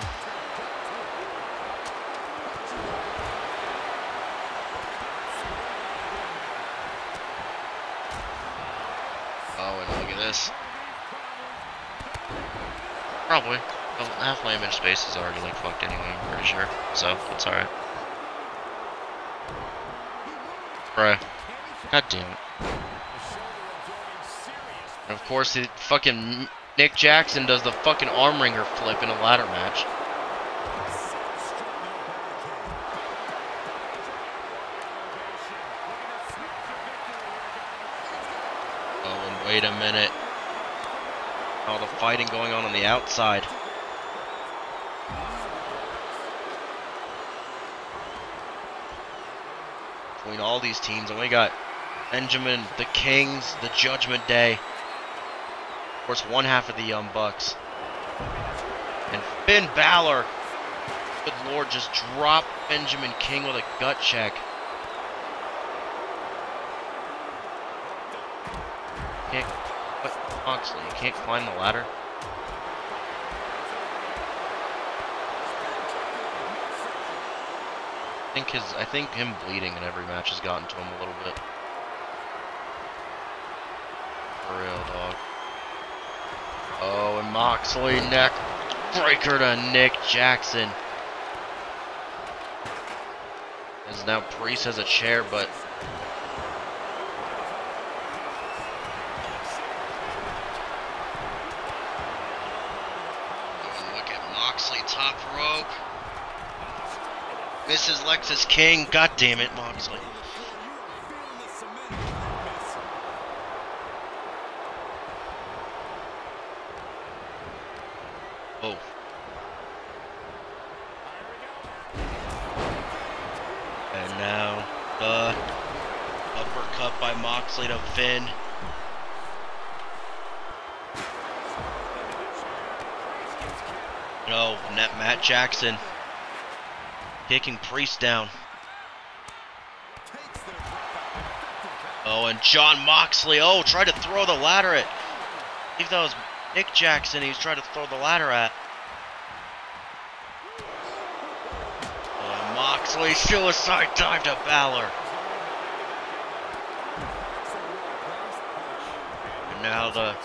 Oh, and look at this. Probably. Well, half my image space is already like fucked anyway, I'm pretty sure. So, it's alright. Bruh. God damn it. And of course, the fucking Nick Jackson does the fucking arm wringer flip in a ladder match. Oh, and wait a minute. Fighting going on on the outside. Between all these teams, and we got Benjamin, the Kings, the Judgment Day. Of course, one half of the Young Bucks. And Finn Balor, good lord, just dropped Benjamin King with a gut check. Can't, what, Moxley, you can't climb the ladder? I think his, I think him bleeding in every match has gotten to him a little bit. For real, dog. Oh, and Moxley neck breaker to Nick Jackson. As now Priest has a chair, but Oh, look at Moxley top rope. Mrs. Lexis King. God damn it, Moxley. Oh. And now the uppercut by Moxley to Finn. No, net Matt Jackson kicking Priest down. Oh, and Jon Moxley. Oh, tried to throw the ladder at. I think that was Nick Jackson. He was trying to throw the ladder at. Oh, Moxley suicide dive to Balor. And now the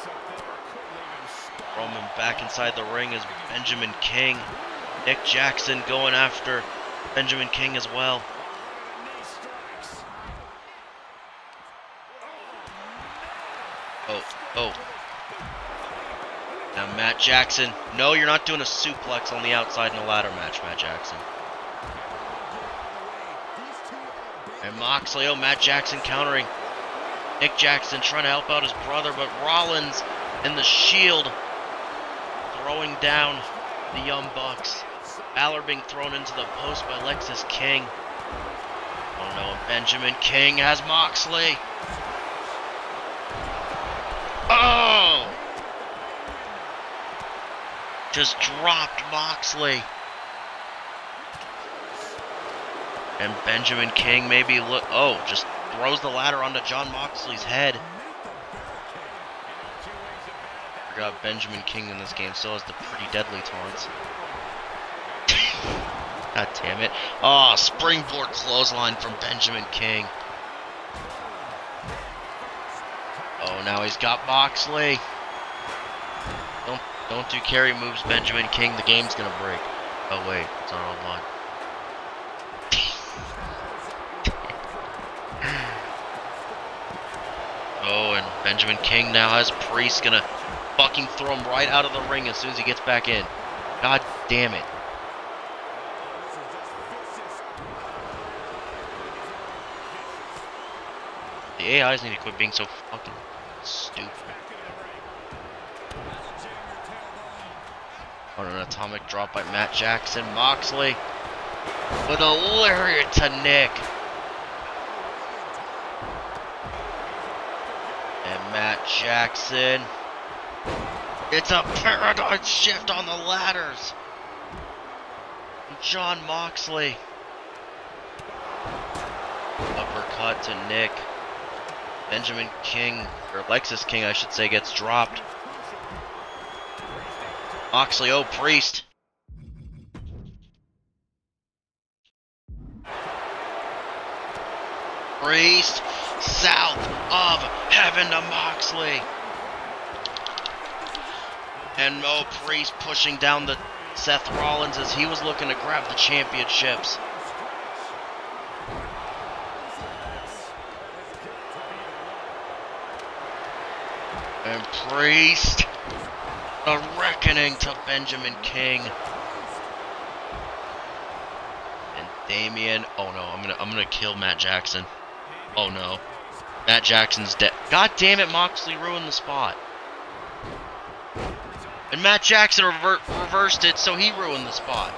Roman back inside the ring is Benjamin King. Nick Jackson going after Benjamin King as well. Oh, oh. Now Matt Jackson. No, you're not doing a suplex on the outside in a ladder match, Matt Jackson. And Moxley, oh, Matt Jackson countering. Nick Jackson trying to help out his brother, but Rollins and the Shield throwing down the Young Bucks. Balor being thrown into the post by Lexis King. Oh no, Benjamin King has Moxley. Oh! Just dropped Moxley. And Benjamin King maybe look. Oh, just throws the ladder onto Jon Moxley's head. forgot Benjamin King in this game still has the pretty deadly taunts. God damn it. Oh, springboard clothesline from Benjamin King. Oh, now he's got Moxley. Don't don't do carry moves, Benjamin King. The game's gonna break. Oh wait, it's not online. oh, and Benjamin King now has Priest gonna fucking throw him right out of the ring as soon as he gets back in. God damn it. The AIs need to quit being so fucking stupid. On an atomic drop by Matt Jackson. Moxley with a lariat to Nick. And Matt Jackson. It's a paradigm shift on the ladders. Jon Moxley. Uppercut to Nick. Benjamin King, or Lexis King, I should say, gets dropped. Moxley, oh, Priest. Priest, south of heaven to Moxley. And oh, Priest pushing down the Seth Rollins as he was looking to grab the championships. And Priest, the reckoning to Benjamin King. And Damian, oh no, I'm gonna I'm gonna kill Matt Jackson. Oh no. Matt Jackson's dead. God damn it, Moxley ruined the spot. And Matt Jackson rever reversed it, so he ruined the spot.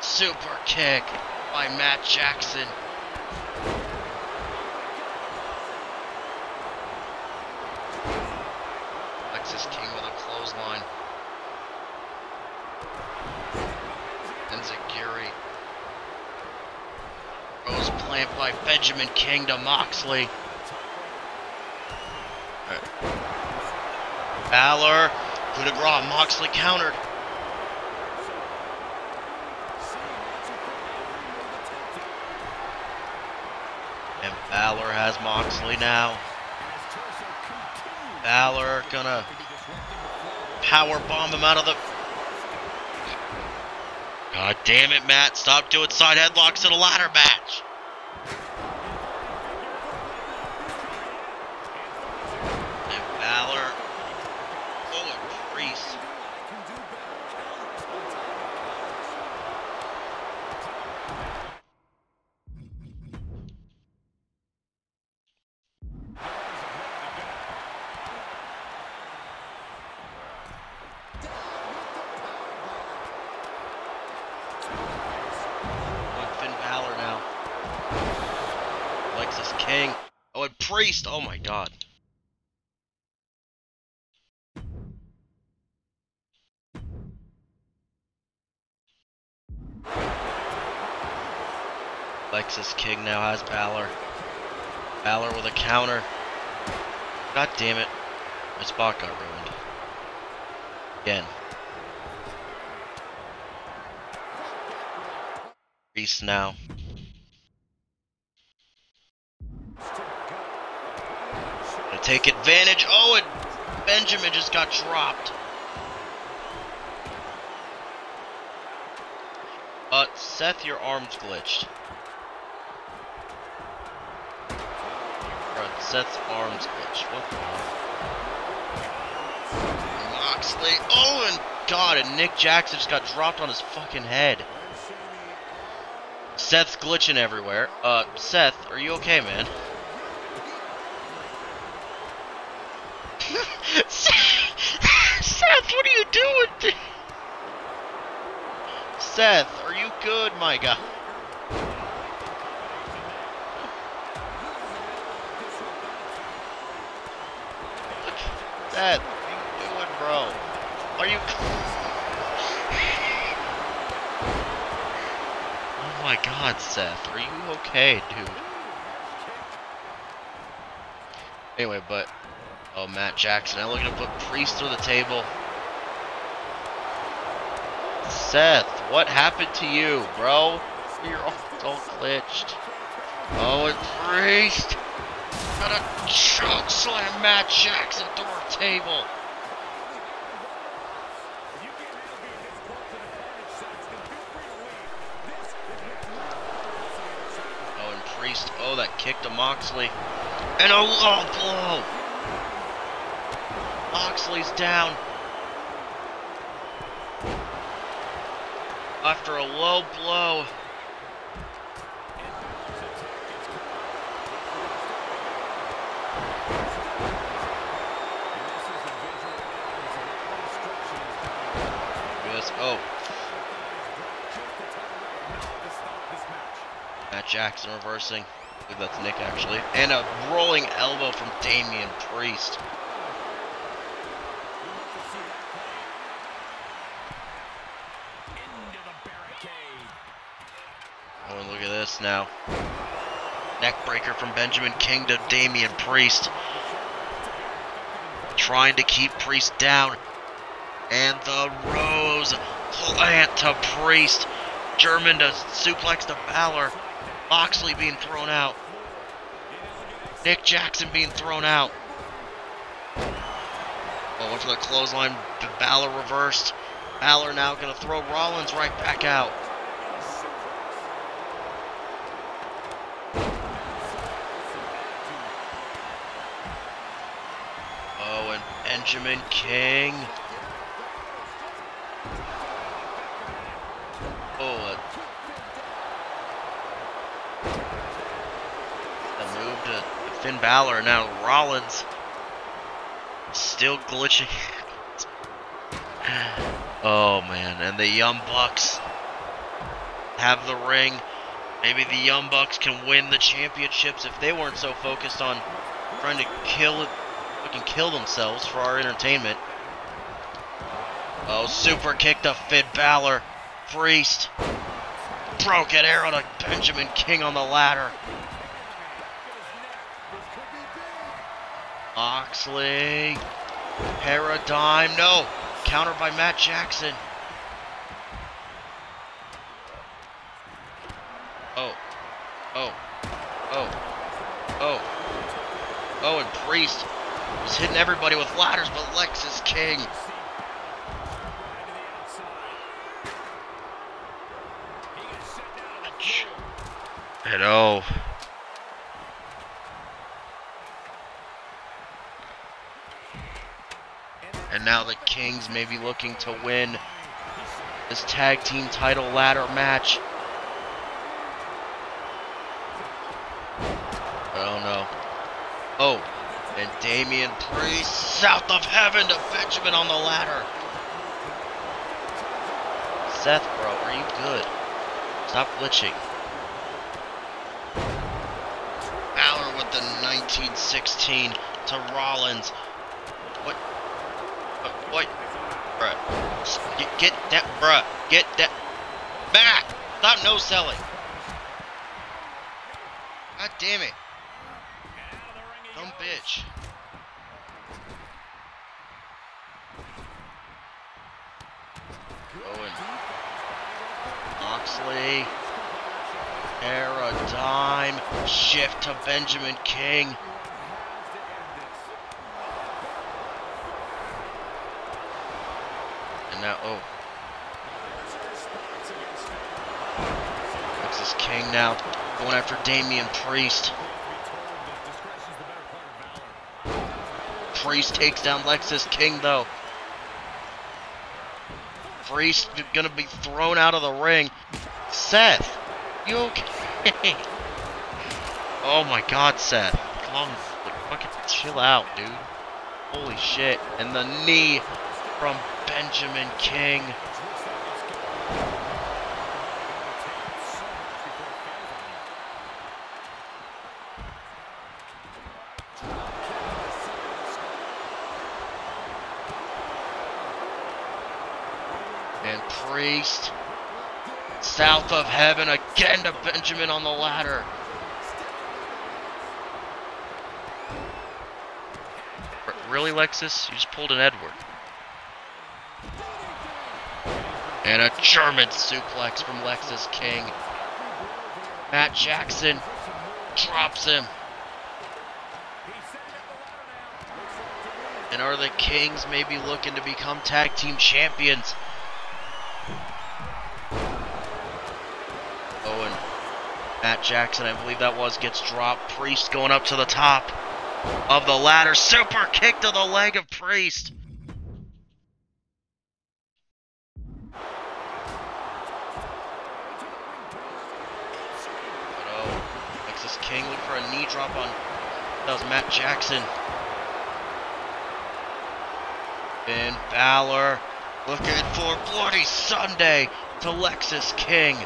Super kick by Matt Jackson. Alexis King with a clothesline. And Zagiri. Rose plant by Benjamin King to Moxley. Balor, coup de grace, Moxley countered. And Balor has Moxley now. Balor gonna power bomb him out of the. God damn it, Matt! Stop doing side headlocks in a ladder match. Lexis King now has Balor. Balor with a counter. God damn it. My spot got ruined. Again. Priest now. Gonna take advantage. Oh, and Benjamin just got dropped. Uh, Seth, your arm's glitched. Seth's arm's glitched. What the? Moxley. Oh, and God, and Nick Jackson just got dropped on his fucking head. Seth's glitching everywhere. Uh, Seth, are you okay, man? Seth, what are you doing? Seth, are you good, my guy? Okay, dude? Anyway, but Oh, Matt Jackson. Now looking to put Priest through the table. Seth, what happened to you, bro? You're all, all glitched. Oh, and Priest. Got a choke slam Matt Jackson through our table. Oh, and Priest. Oh, that kick to Moxley. And a low oh, blow. Moxley's down. After a low blow. Yes. Oh, Matt Jackson reversing. Believe that's Nick actually. And a rolling elbow from Damian Priest. Oh, look at this now. Neckbreaker from Benjamin King to Damian Priest. Trying to keep Priest down. And the Rose plant to Priest. German to suplex to Balor. Moxley being thrown out. Nick Jackson being thrown out. Oh, went for the clothesline. Balor reversed. Balor now going to throw Rollins right back out. Oh, and Benjamin King. Oh, it- the move to Finn Balor. Now Rollins still glitching. oh man, and the Young Bucks have the ring. Maybe the Young Bucks can win the championships if they weren't so focused on trying to kill fucking kill themselves for our entertainment. Oh, super kick to Finn Balor. Priest. Broken arrow to Benjamin King on the ladder. Moxley. Paradigm. No. Countered by Matt Jackson. Oh. Oh. Oh. Oh. Oh, and Priest was hitting everybody with ladders, but Lexis King. And oh. Now the Kings may be looking to win this tag team title ladder match. Oh no. Oh, and Damian Priest, south of heaven to Benjamin on the ladder. Seth, bro, are you good? Stop glitching. Balor with the 1916 to Rollins. Uh, Bruh. Get, that, bruh. Get that. Back! Stop no selling. God damn it. Dumb bitch. Owen. Moxley. Paradigm. Shift to Benjamin King. And now, oh. Lexis King now going after Damian Priest. Priest takes down Lexis King though. Priest gonna be thrown out of the ring. Seth, you okay? oh my God, Seth, calm, like, fucking chill out, dude. Holy shit! And the knee from Benjamin King. And Priest. South of heaven again to Benjamin on the ladder. Really, Lexis? You just pulled an Edward. And a German suplex from Lexis King. Matt Jackson drops him. And are the Kings maybe looking to become tag team champions? Jackson, I believe that was, gets dropped. Priest going up to the top of the ladder. Super kick to the leg of Priest. Oh, Lexis King look for a knee drop on. That was Matt Jackson. Finn Balor looking for Bloody Sunday to Lexis King.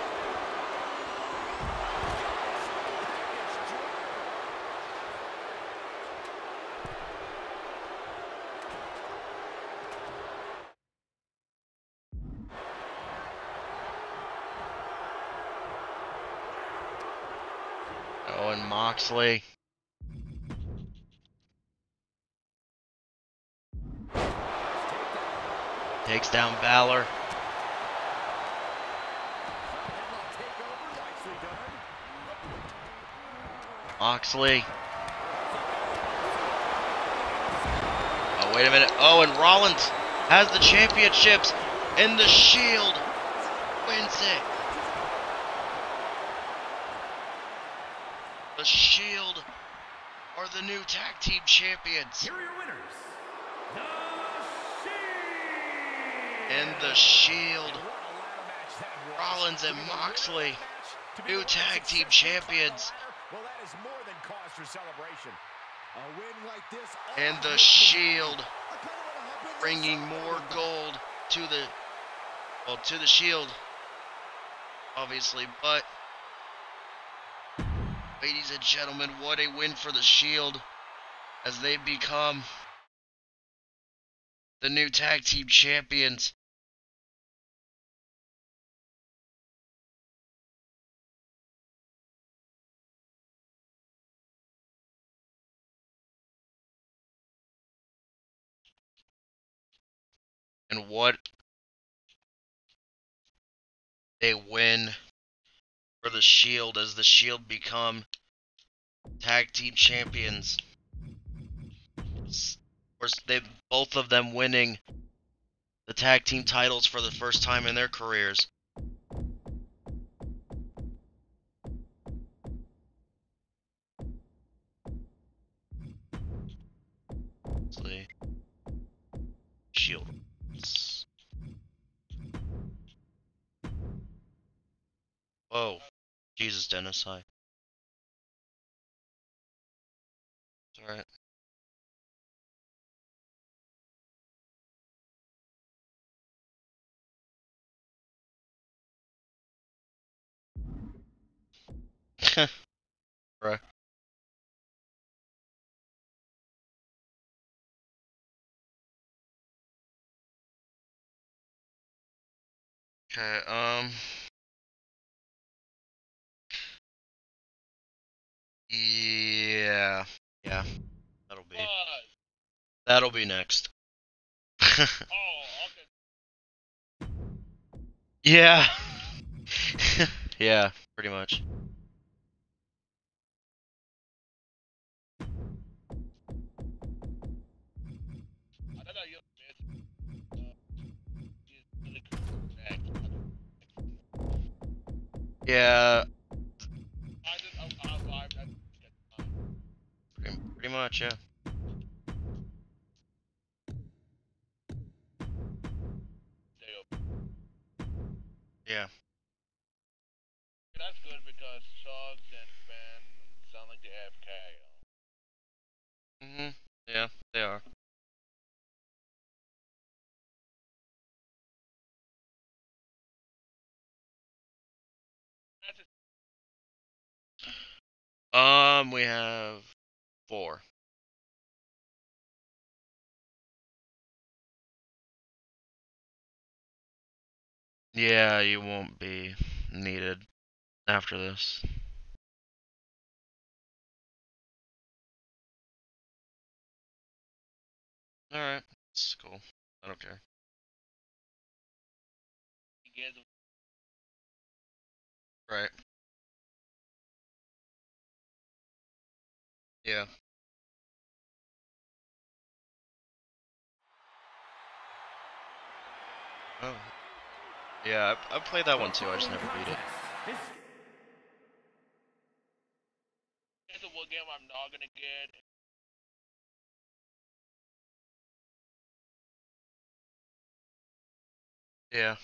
Oh, Moxley. Takes down Balor. Moxley. Oh, wait a minute. Oh, and Rollins has the championships, and the Shield wins it. Shield are the new tag team champions. Here are your winners. The Shield. And the Shield, Rollins and Moxley, new tag team champions. Well, that is more than cause for celebration. A win like this. And the Shield I kinda wanna hop in bringing more gold to the well to the Shield, obviously. But, ladies and gentlemen, what a win for the Shield as they become the new tag team champions. and what a win for the Shield as the Shield become tag team champions. Of course, they both of them winning the tag team titles for the first time in their careers. Shield. Whoa. Jesus, Dennis, hi. It's alright. Bruh. Okay, um. Yeah. Yeah. That'll be. That'll be next. yeah. yeah, pretty much. Yeah, pretty, much, yeah. Yeah. That's good because Suggs and Ben sound like they have. Mhm. Yeah, they are. Um, we have four. Yeah, you won't be needed after this. All right, it's cool. I don't care. He gets him. Right. Yeah. Oh. Yeah, I, I played that one too. I just never beat it. Yeah.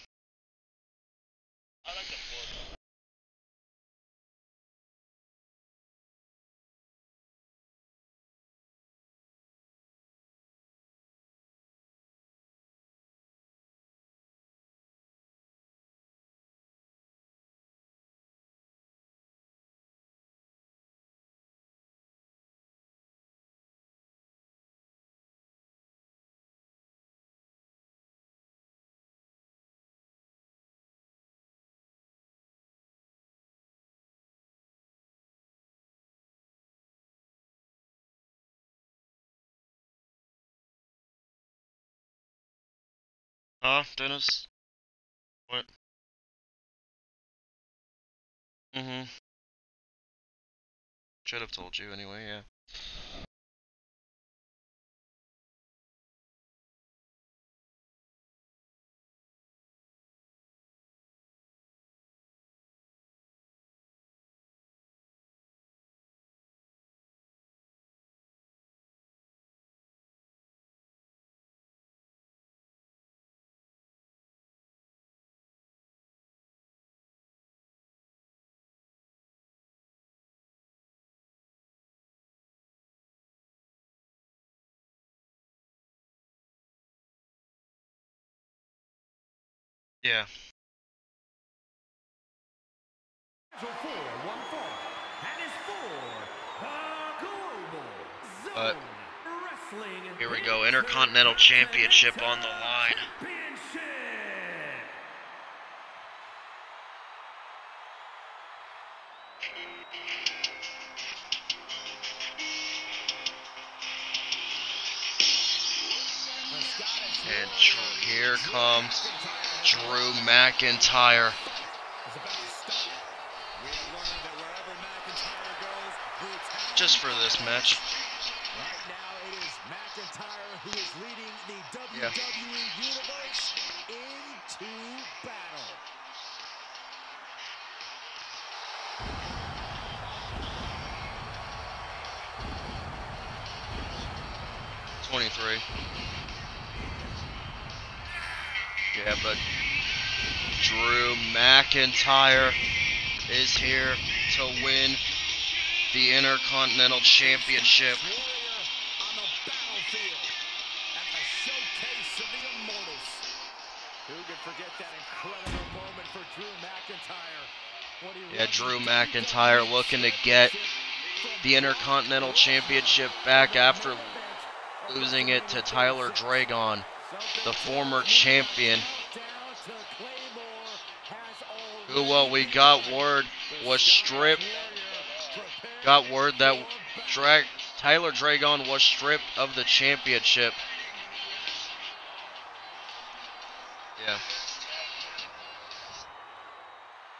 Huh, Dennis? What? Mm-hmm. Should have told you anyway, yeah. Uh, Zone Wrestling Here we go, Intercontinental Championship on the line. And here comes Drew McIntyre. Just for this match. Right now, it is McIntyre who is leading the WWE Yeah. Universe into battle. Twenty-three. Yeah, but Drew McIntyre is here to win the Intercontinental Championship. Yeah, Drew McIntyre looking to get the Intercontinental Championship back after losing it to Tyler Dragon, the former champion, who, well, we got word was stripped. Got word that Dra- Tyler Dragon was stripped of the championship. Yeah.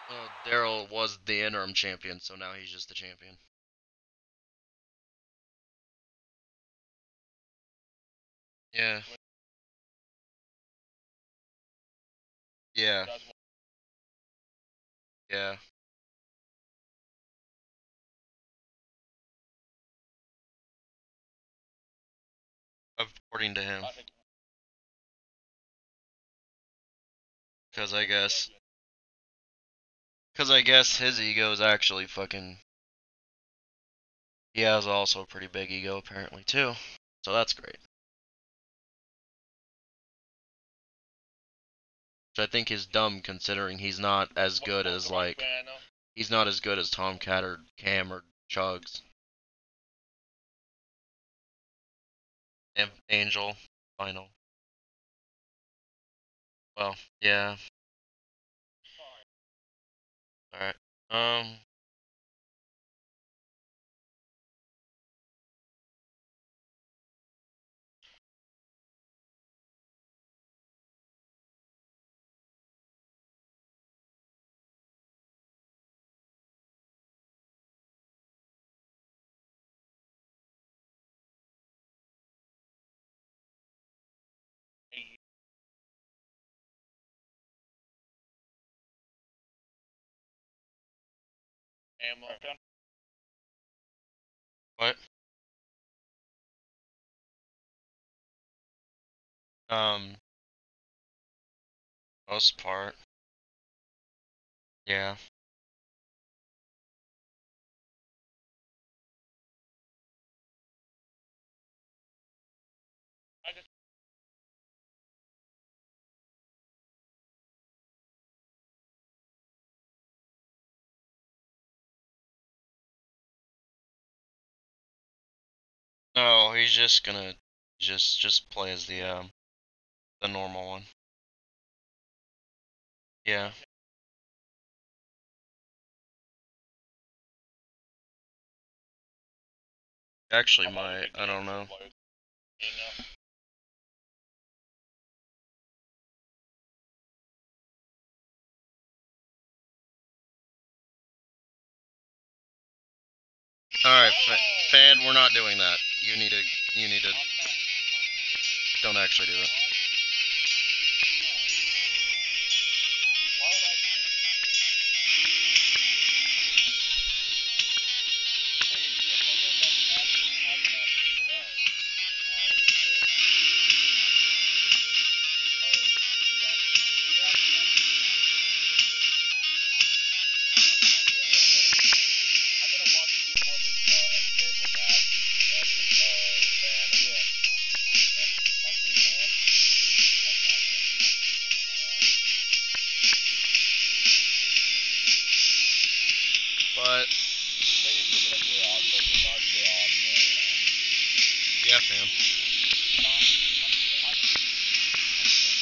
Well, Daryl was the interim champion, so now he's just the champion. Yeah. Yeah. Yeah. According to him. Because I guess. Because I guess his ego is actually fucking. He has also a pretty big ego, apparently, too. So that's great. Which I think is dumb considering he's not as good as, like. He's not as good as Tomcat or Cam or Chugs. And Angel, final. Well, yeah. Alright. Um. What? Um, most part. Yeah. No, he's just gonna just just play as the um the normal one. Yeah. Actually might, I don't know. Know. Alright, fa- fan, we're not doing that. You need to you need to don't actually do it.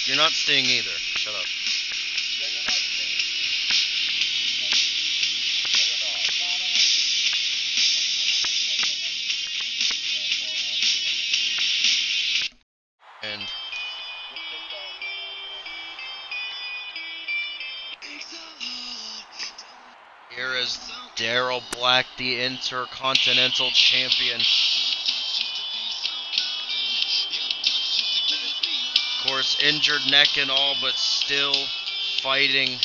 You're not Sting either. Shut up. And here is Daryl Black, the Intercontinental Champion. Injured neck and all, but still fighting.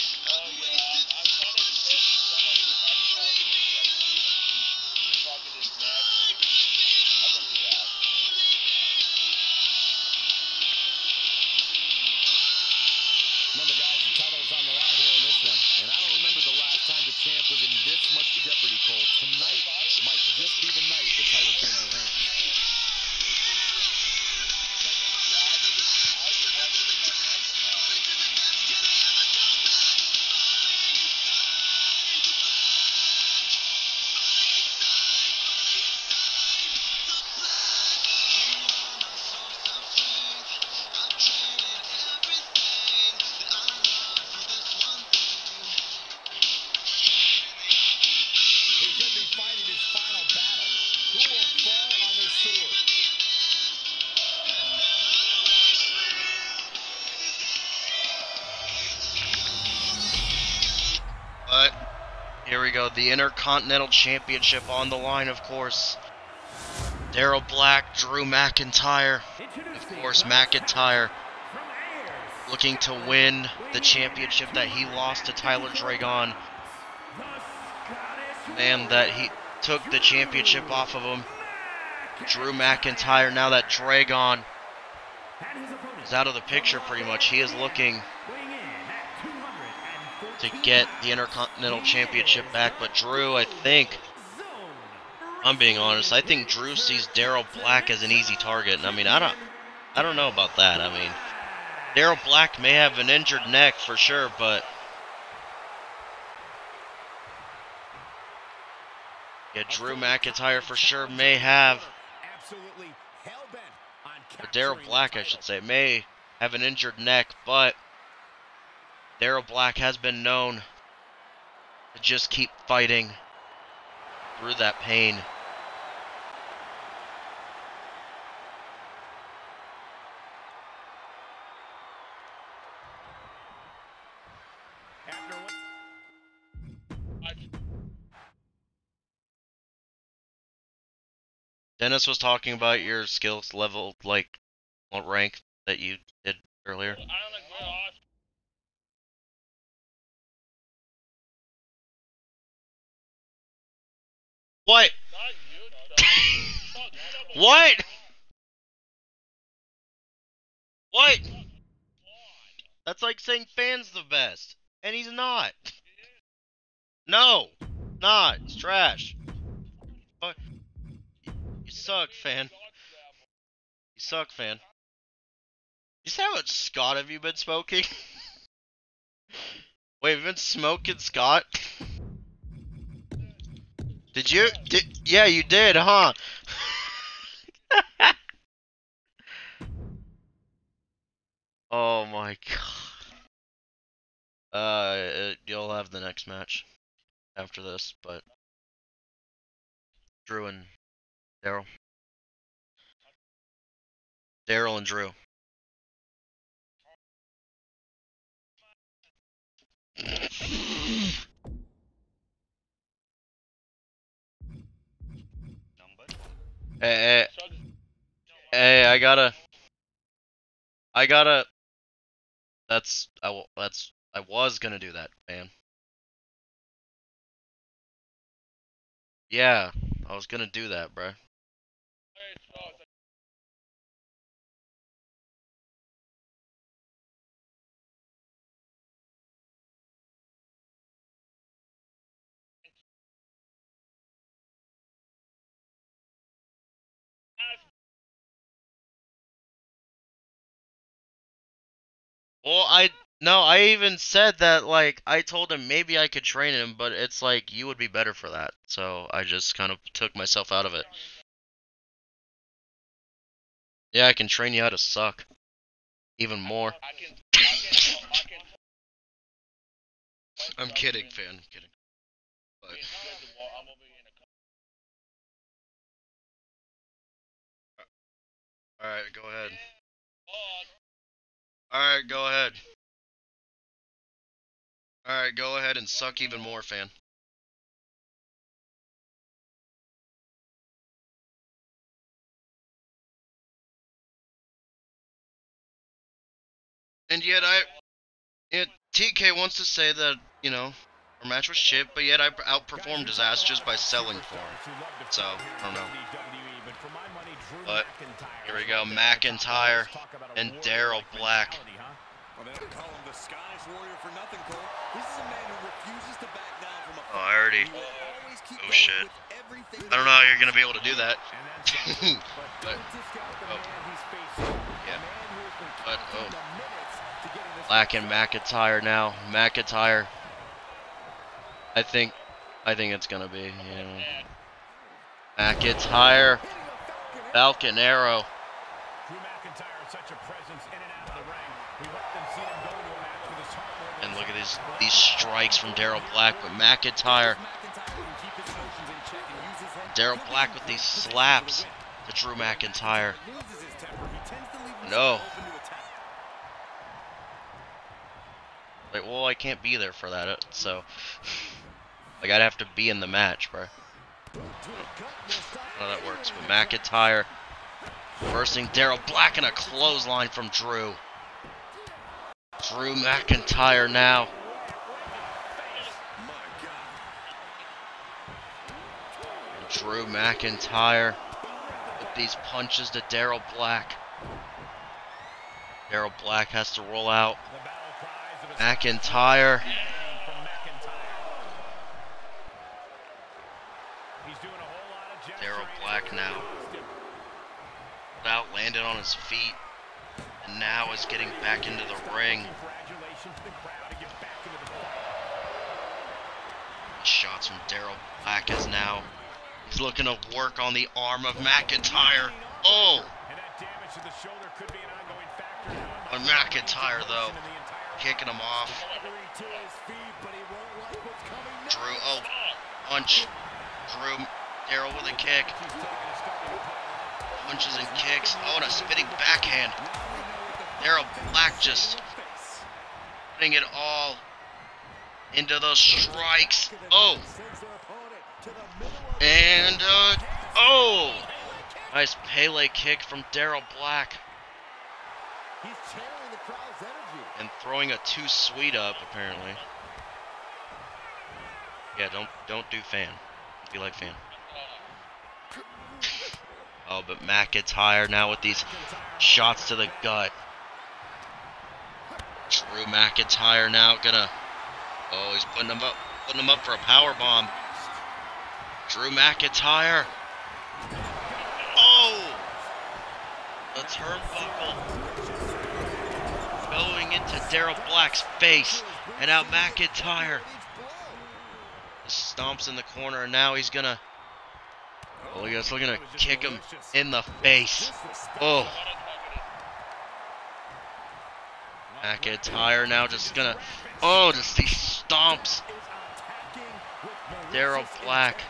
The Intercontinental Championship on the line, of course. Daryl Black, Drew McIntyre. Of course, McIntyre looking to win the championship that he lost to Tyler Dragon. Man, that he took the championship off of him. Drew McIntyre, now that Dragon is out of the picture pretty much, he is looking to get the Intercontinental Championship back. But Drew, I think, I'm being honest, I think Drew sees Daryl Black as an easy target. And I mean, I don't, I don't know about that. I mean, Daryl Black may have an injured neck for sure, but yeah, Drew McIntyre for sure may have, Absolutely or Daryl Black, I should say, may have an injured neck, but Daryl Black has been known to just keep fighting through that pain. Dennis was talking about your skills level, like what rank that you did earlier. What? What? What? That's like saying Fan's the best, and he's not. No, not. It's trash. You suck, Fan. You suck, Fan. You see how much Scott have you been smoking? Wait, have you been smoking Scott? Did you? Did, yeah, you did, huh? oh my god. Uh, it, you'll have the next match after this, but Drew and Daryl. Daryl and Drew. Hey, hey, hey, I gotta. I gotta. That's I. That's I was gonna do that, man. Yeah, I was gonna do that, bruh. Well, I no, I even said that like I told him maybe I could train him, but it's like you would be better for that. So I just kind of took myself out of it. Yeah, I can train you how to suck. Even more. I can, I can, I can. I'm kidding, fan. I'm kidding. But Being scared to walk, I'm over here in a car. all right, go ahead. Fuck. All right, go ahead. All right, go ahead and suck even more, fan. And yet I, yet TK wants to say that you know our match was shit, but yet I outperformed just by selling for him. So I don't know. But here we go, McIntyre and Daryl Black. Well, they don't call him the Skies Warrior for nothing, Cole. This is a man who refuses to back down from a Oh, I already. He will always keep Oh shit. I don't know how you're gonna be able to do that. but, oh. Yeah. But, But, oh. Black and McIntyre now. McIntyre. I think, I think it's gonna be. You know, McIntyre, Falcon Arrow. Such a presence in and out of the ring. We've often seen him go a match with his heart And look at these these strikes from Daryl Black, but McIntyre, Daryl Black with these slaps to Drew McIntyre. No. Like, well, I can't be there for that, uh, so like I'd have to be in the match, bro. How that works. But McIntyre versing Daryl Black in a clothesline from Drew. Drew McIntyre now. Drew McIntyre with these punches to Daryl Black. Daryl Black has to roll out. McIntyre. He's doing a whole lot of Daryl gesturing Black and now. Out, landed on his feet, and now is getting back into the ring. Congratulations to the crowd to get back into the fight. Shots from Daryl Black is now. He's looking to work on the arm of McIntyre. Oh! And that damage to the shoulder could be an ongoing factor. On McIntyre, though. In the entire Kicking him off. Staggering to his feet, but he won't like what's coming next. Drew, oh, punch. Drew, Daryl with a kick. He's taking a starting pile. Punches and kicks. Oh, and a spinning backhand. Daryl Black just putting it all into those strikes. Oh, and, uh, oh! Nice Pele kick from Daryl Black. And throwing a too sweet up, apparently. Yeah, don't don't do fan. Be like fan. Oh, but McIntyre now with these shots to the gut. Drew McIntyre now gonna. Oh, he's putting him up, putting him up for a power bomb. Drew McIntyre. Oh, the turnbuckle going into Daryl Black's face, and now McIntyre stomps in the corner, and now he's gonna. Oh, he's looking to kick him in the face. Oh. McIntyre now just gonna. Oh, just these stomps. Daryl Black.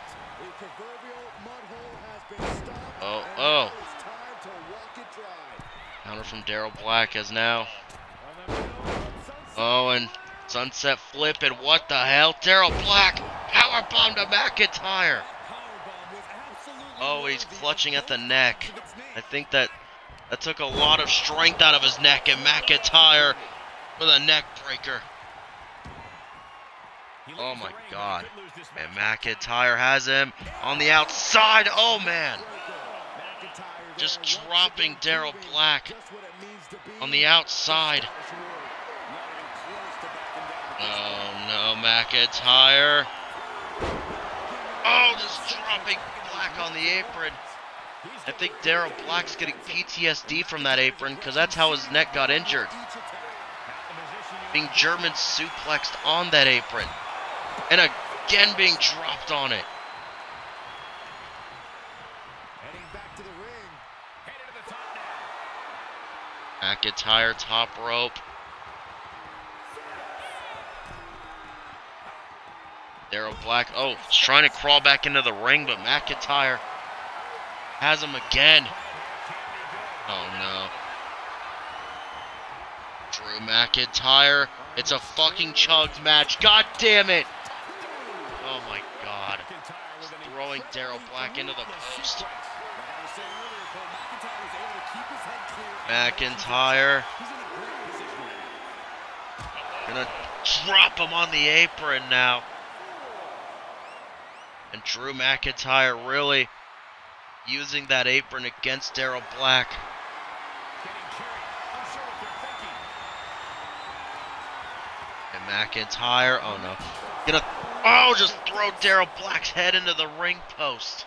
Oh, oh. Counter from Daryl Black as now. Oh, and sunset flip, and what the hell? Daryl Black powerbomb to McIntyre. Oh, he's clutching at the neck. I think that that took a lot of strength out of his neck, and McIntyre with a neck breaker. Oh my god. And McIntyre has him on the outside. Oh man. Just dropping Daryl Black on the outside. Oh no, McIntyre. Oh, just dropping On the apron. I think Daryl Black's getting PTSD from that apron because that's how his neck got injured. Being German suplexed on that apron. And again being dropped on it. Heading back to the ring. Headed to the top now. McIntyre top rope. Daryl Black, oh, he's trying to crawl back into the ring, but McIntyre has him again. Oh no. Drew McIntyre, it's a fucking chugs match. God damn it! Oh my god. Just throwing Daryl Black into the post. McIntyre. Gonna drop him on the apron now. And Drew McIntyre really using that apron against Daryl Black. And McIntyre, oh no. Gonna, oh, just throw Daryl Black's head into the ring post.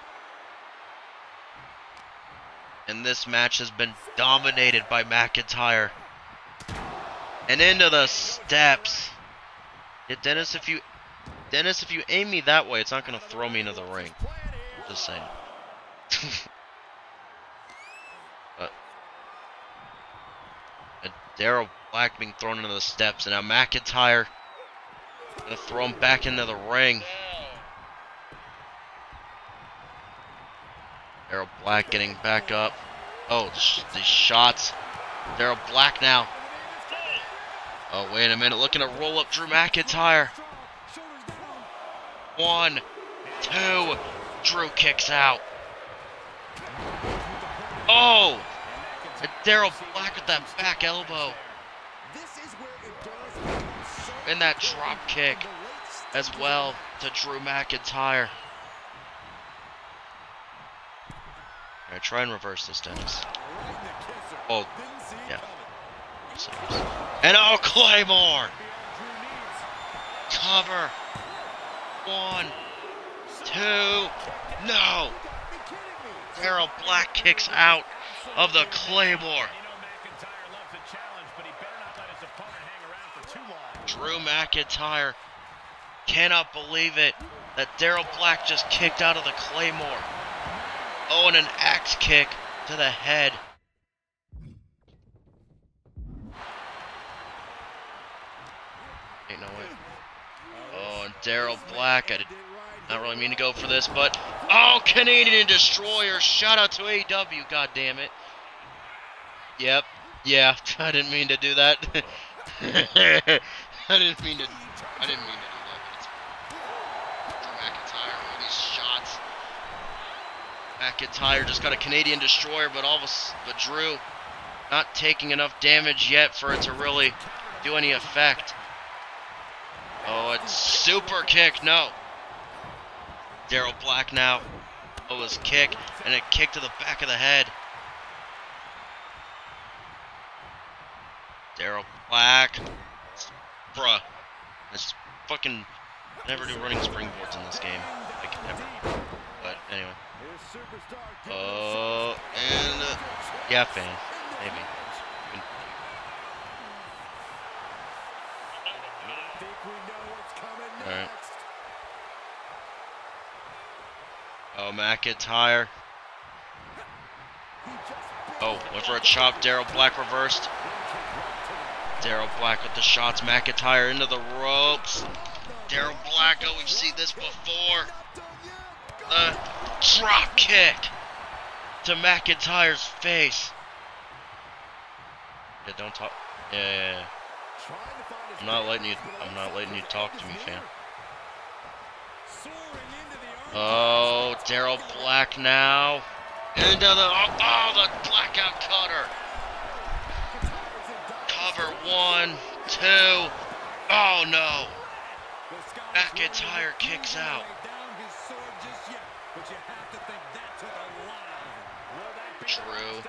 And this match has been dominated by McIntyre. And into the steps. Yeah, Dennis, if you Dennis, if you aim me that way, it's not gonna throw me into the ring. Just saying. but Daryl Black being thrown into the steps, and now McIntyre gonna throw him back into the ring. Daryl Black getting back up. Oh, sh these shots. Daryl Black now. Oh, wait a minute. Looking to roll up Drew McIntyre. One, two. Drew kicks out. Oh! And Daryl Black with that back elbow. And that drop kick as well to Drew McIntyre. Alright, try and reverse this, Dennis. Oh, yeah. And oh, Claymore! Cover. One, two, no! Daryl Black kicks out of the Claymore. Drew McIntyre cannot believe it that Daryl Black just kicked out of the Claymore. Oh, and an axe kick to the head. Ain't no way. Oh, and Daryl Black, I did not really mean to go for this, but oh, Canadian Destroyer! Shout out to AEW, god damn it. Yep, yeah, I didn't mean to do that. I didn't mean to. I didn't mean to do that. But it's McIntyre, just got a Canadian Destroyer, but all of but Drew, not taking enough damage yet for it to really do any effect. Oh, it's super kick. No. Daryl Black now. Oh, his kick and a kick to the back of the head. Daryl Black. Bruh. This fucking never do running springboards in this game. Like never. But anyway. Oh, and uh, yeah, fan, maybe. Oh, McIntyre. Oh, went for a chop. Daryl Black reversed. Daryl Black with the shots. McIntyre into the ropes. Daryl Black. Oh, we've seen this before. The drop kick to McIntyre's face. Yeah, don't talk. Yeah, yeah, yeah. I'm not letting you. I'm not letting you talk to me, fam. Oh, Daryl Black now. Into the oh, oh, the blackout cutter. Cover one, two. Oh no. McIntyre kicks out. True.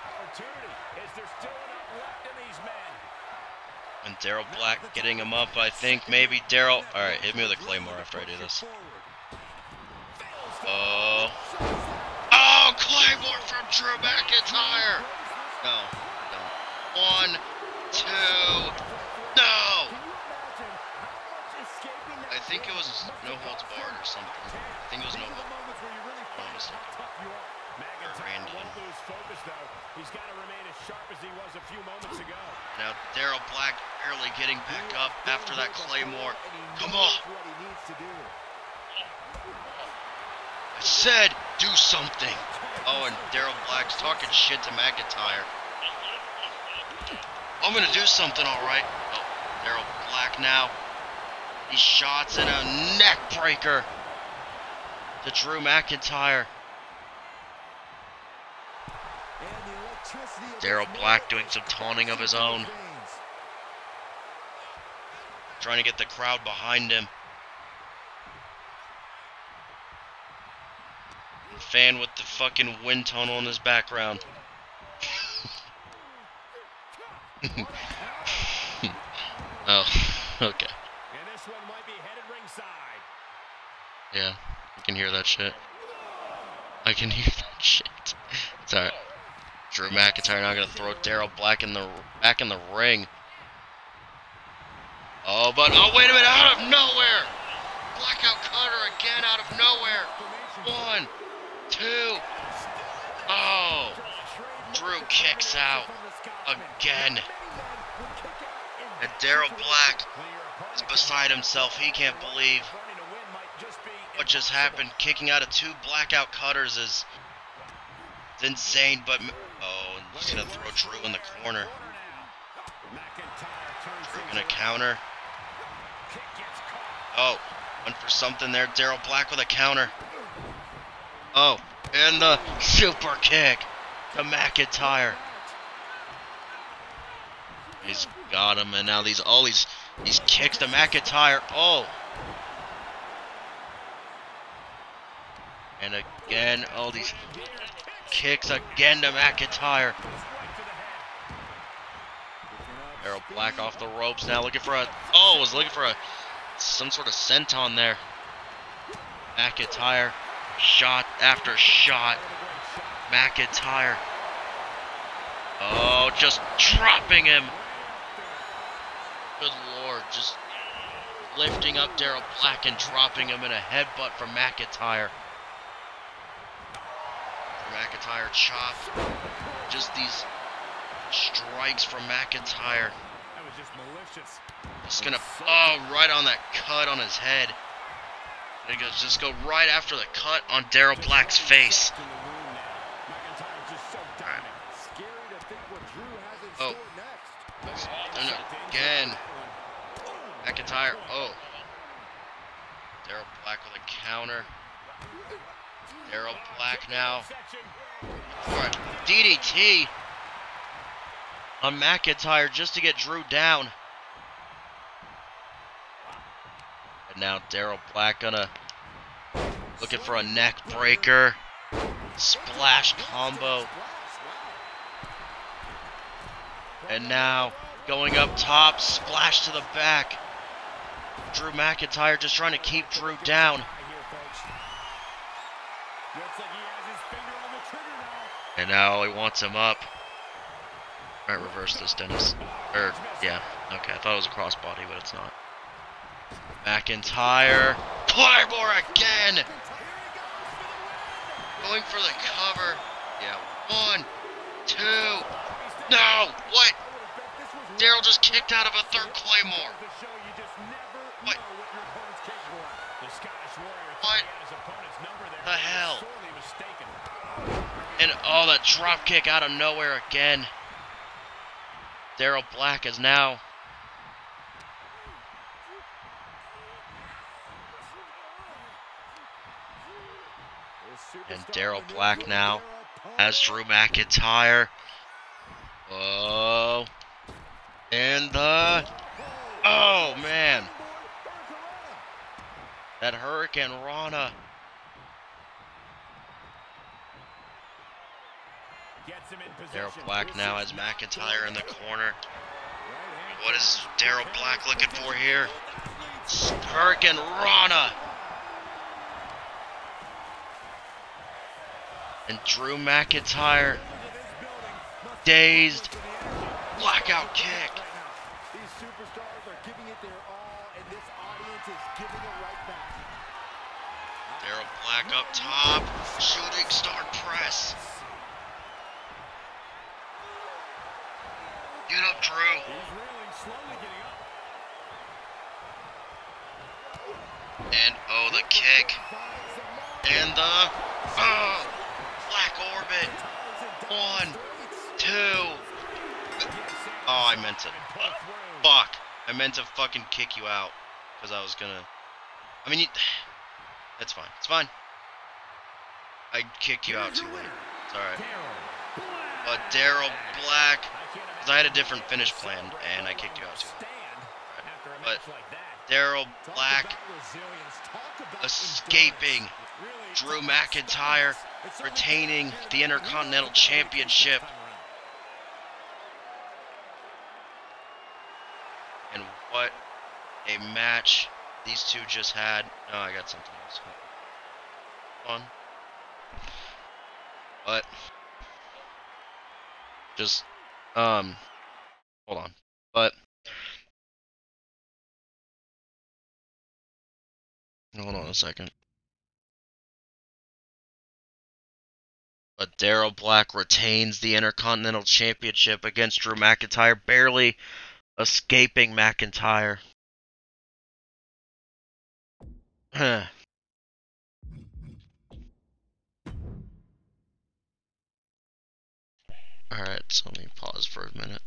And Daryl Black getting him up, I think. Maybe Daryl. Alright, hit me with a claymore after I do this. Oh. Oh, claymore from Drew McIntyre! No, no. One, two. No! I think it was no holds barred or something. I think it was no holds barred. I'm mistaken. Randy. He's got to remain as sharp as he was a few moments ago. Now Daryl Black barely getting back up after that claymore. Come on! Said do something. Oh, and Daryl Black's talking shit to McIntyre. I'm gonna do something, all right. Oh, Daryl Black now. He shots and a neck breaker to Drew McIntyre. Daryl Black doing some taunting of his own. Trying to get the crowd behind him. Fan with the fucking wind tunnel in his background. oh, okay. And this one might be headed ringside. Yeah, I can hear that shit. I can hear that shit. It's alright. Drew McIntyre now gonna throw Daryl Black in the back in the ring. Oh, but oh wait a minute! Out of nowhere, blackout cutter again out of nowhere. One, two. Oh, Drew kicks out again, and Daryl Black is beside himself. He can't believe what just happened. Kicking out of two blackout cutters is insane, but oh, he's gonna throw Drew in the corner. Drew gonna counter. Oh, went for something there. Daryl Black with a counter. Oh, and the super kick to McIntyre. He's got him, and now these all these these kicks to McIntyre. Oh. And again, all these kicks again to McIntyre. Daryl Black off the ropes now, looking for a. Oh, was looking for a some sort of senton there. McIntyre, shot after shot. McIntyre. Oh, just dropping him. Good lord, just lifting up Daryl Black and dropping him in a headbutt from McIntyre. McIntyre chop. Just these strikes from McIntyre. That was just malicious. Just gonna, oh, right on that cut on his head. It goes, just go right after the cut on Daryl Black's face. Oh. And again. McIntyre, oh. Daryl Black with a counter. Daryl Black now. Alright, DDT on McIntyre just to get Drew down. And now Daryl Black gonna looking for a neck breaker. Splash combo. And now going up top, splash to the back. Drew McIntyre just trying to keep Drew down. And now he wants him up. Alright, reverse this, Dennis. Or, yeah. Okay, I thought it was a crossbody, but it's not. McIntyre. Claymore again! Going for the cover. Yeah. One, two. No! What? Daryl just kicked out of a third Claymore. What? What the hell? And oh, that drop kick out of nowhere again. Daryl Black is now And Daryl Black now has Drew McIntyre. Oh. And the. Oh, man. That Hurricane Rana. Daryl Black now has McIntyre in the corner. What is Daryl Black looking for here? hurricanrana. And Drew McIntyre, dazed, blackout kick. These superstars are giving it their all, and this audience is giving it right back. Daryl Black up top, shooting star press. Get up, Drew. And oh, the kick. And the oh, black orbit. One, two. Oh, I meant to. uh, fuck. I meant to fucking kick you out because I was gonna. I mean, you, that's fine. It's fine. I kicked you out too late. It's all right. But Daryl Black, because I had a different finish plan and I kicked you out too late. But Daryl Black escaping Drew McIntyre, retaining the Intercontinental Championship. And what a match these two just had. No, I got something else. Fun. But just um hold on. But hold on a second. But Daryl Black retains the Intercontinental Championship against Drew McIntyre, barely escaping McIntyre. Alright, so let me pause for a minute.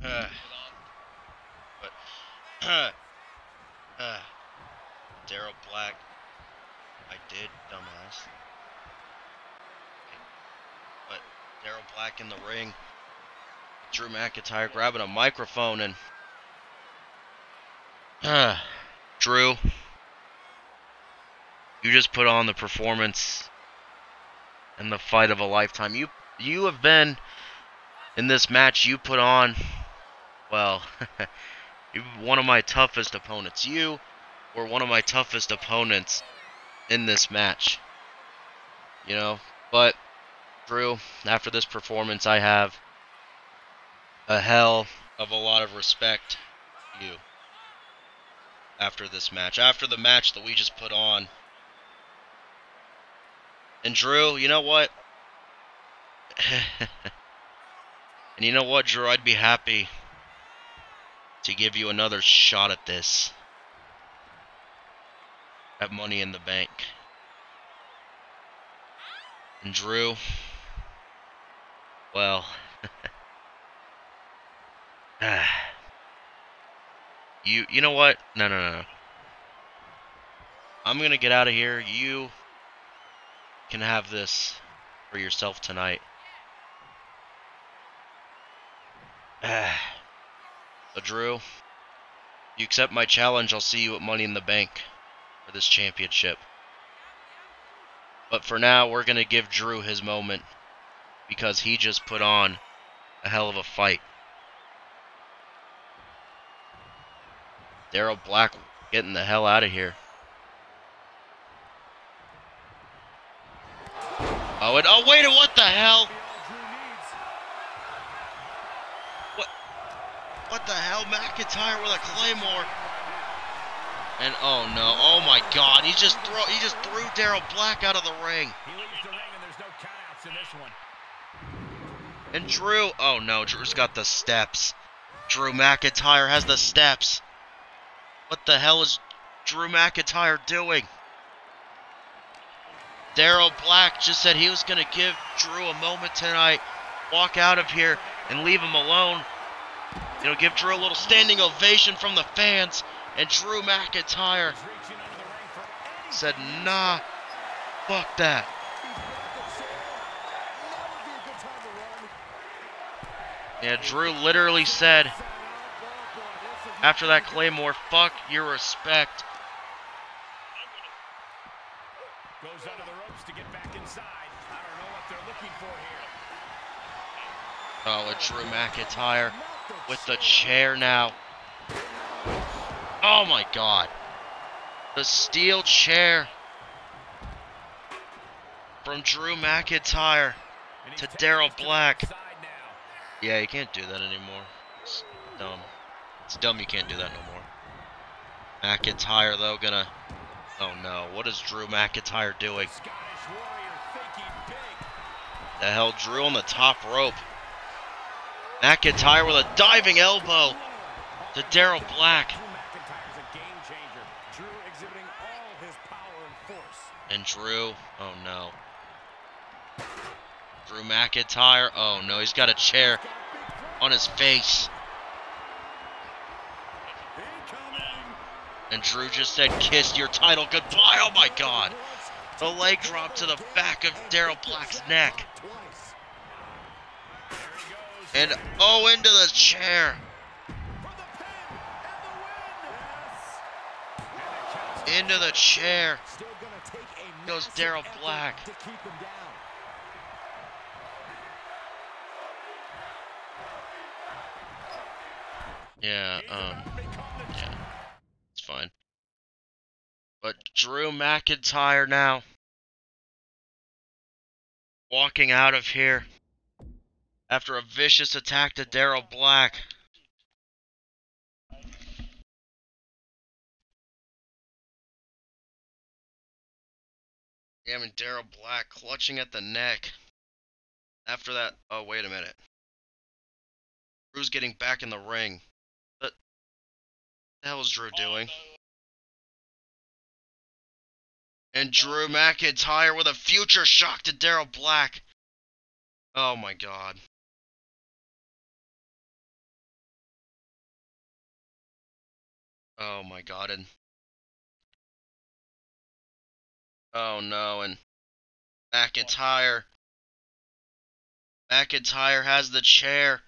Uh, but uh, uh, Daryl Black, I did, dumbass. But Daryl Black in the ring, Drew McIntyre grabbing a microphone and uh, Drew, you just put on the performance and the fight of a lifetime. You you have been in this match. You put on, well, one of my toughest opponents. You were one of my toughest opponents in this match. You know, but Drew, after this performance, I have a hell of a lot of respect you. After this match, after the match that we just put on. And Drew, you know what? and you know what, Drew? I'd be happy to give you another shot at this. At Money in the Bank. And Drew, well, ah. you you know what? No, no, no. no. I'm gonna get out of here. You can have this for yourself tonight. Ah. But Drew, you accept my challenge, I'll see you at Money in the Bank for this championship. But for now, we're going to give Drew his moment because he just put on a hell of a fight. Daryl Black getting the hell out of here. Oh, and oh, wait, what the hell? What? What the hell? McIntyre with a claymore. And oh no, oh my God, he just throw, he just threw Daryl Black out of the ring. He leaves the ring and there's no countouts in this one. And Drew, oh no, Drew's got the steps. Drew McIntyre has the steps. What the hell is Drew McIntyre doing? Daryl Black just said he was going to give Drew a moment tonight, walk out of here and leave him alone. Know, give Drew a little standing ovation from the fans. And Drew McIntyre He's reaching under the ring for any said, nah, fuck that. Yeah, Drew literally said after that Claymore, fuck your respect. Goes under the ropes to get back inside. I don't know what they're looking for here. Oh, it's Drew McIntyre with the chair now. Oh my god. The steel chair from Drew McIntyre. To Daryl Black. Yeah, you can't do that anymore. It's dumb. It's dumb you can't do that no more. McIntyre though gonna Oh no, what is Drew McIntyre doing? The hell Drew on the top rope. McIntyre with a diving elbow to Daryl Black. And Drew, oh no. Drew McIntyre, oh no, he's got a chair on his face. And Drew just said, kiss your title goodbye. Oh my god. The leg drop to the back of Daryl Black's neck. And oh, into the chair. Into the chair. Goes Daryl Black. Yeah, um, yeah. It's fine. But Drew McIntyre now. Walking out of here. After a vicious attack to Daryl Black. Yeah, I mean, Daryl Black clutching at the neck. After that, oh, wait a minute. Drew's getting back in the ring. What the hell is Drew doing? And Drew McIntyre with a future shock to Daryl Black. Oh my god. Oh my god, and Oh no, and McIntyre McIntyre has the chair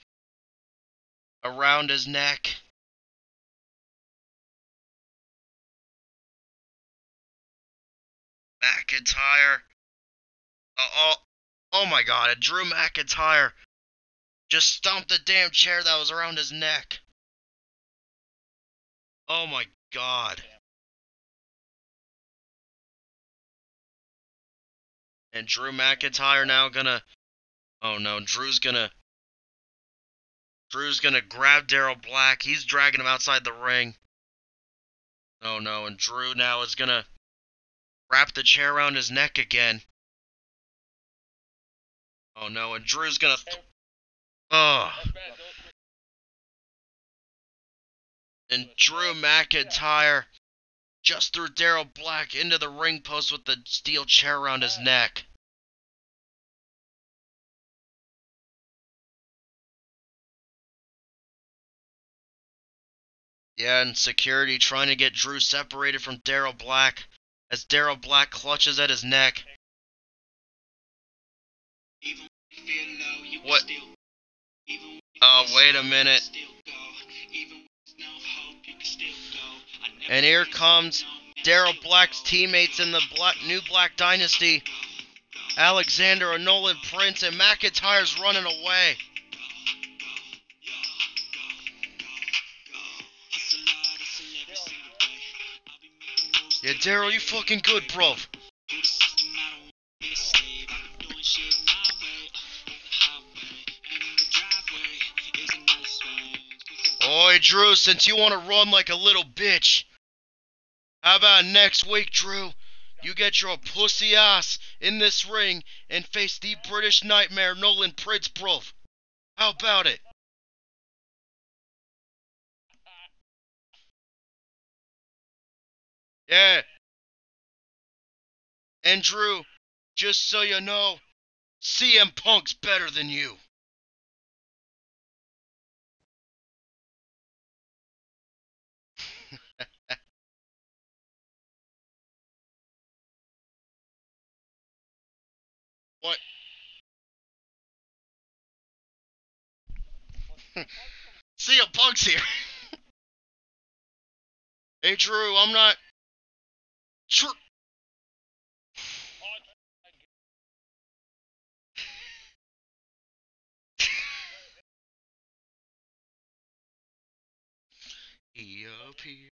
around his neck. McIntyre. Oh, oh, oh my god, Drew McIntyre just stomped the damn chair that was around his neck. Oh my god. And Drew McIntyre now gonna. Oh no, Drew's gonna. Drew's gonna grab Daryl Black. He's dragging him outside the ring. Oh no, and Drew now is gonna wrap the chair around his neck again. Oh no, and Drew's gonna. Th- oh. That's bad. Don't- And Drew McIntyre just threw Daryl Black into the ring post with the steel chair around his neck. Yeah, and security trying to get Drew separated from Daryl Black as Daryl Black clutches at his neck. What? Oh, wait a minute. And here comes Daryl Black's teammates in the Black, new Black Dynasty. Alexander and Nolan Prince and McIntyre's running away. Yeah, Daryl, you fucking good, bro. Oi, Drew, since you want to run like a little bitch, how about next week, Drew? You get your pussy ass in this ring and face the British Nightmare Nolan Prince, bro. How about it? Yeah. And Drew, just so you know, CM Punk's better than you. CM Punk's here. hey Drew, I'm not. Drew. He appeared.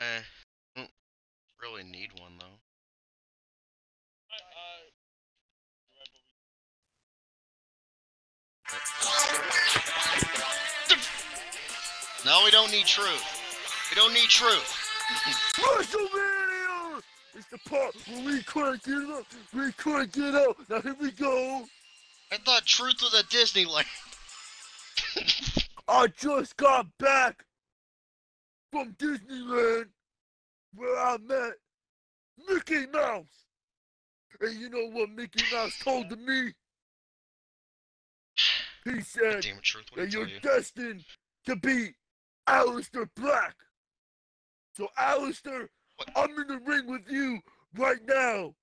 Eh, don't really need one though. No, we don't need truth. We don't need truth. WrestleMania! It's the part where we crank it up, we it up. Now here we go. I thought truth was at Disneyland. I just got back from Disneyland where I met Mickey Mouse. And you know what Mickey Mouse told to me? He said Damn truth, that you're you? destined to be Alistair Black. So, Alistair, What? I'm in the ring with you right now.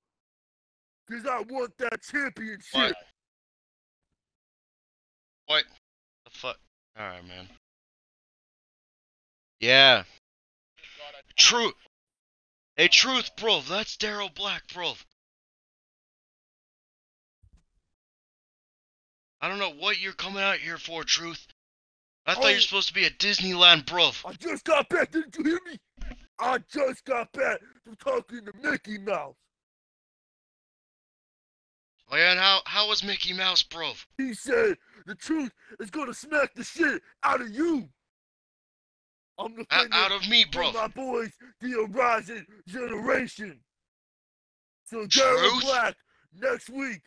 Because I want that championship. What? What? The fuck? Alright, man. Yeah. Truth. Hey, truth, bro. That's Daryl Black, bro. I don't know what you're coming out here for, truth. I thought Oh. you're supposed to be at Disneyland, bro. I just got back. Didn't you hear me? I just got back from talking to Mickey Mouse. Oh, yeah, and how how was Mickey Mouse, bro? He said the truth is gonna smack the shit out of you. I'm the Out, out of me, bro. my boys, the Horizon Generation. So? Daryl Black next week.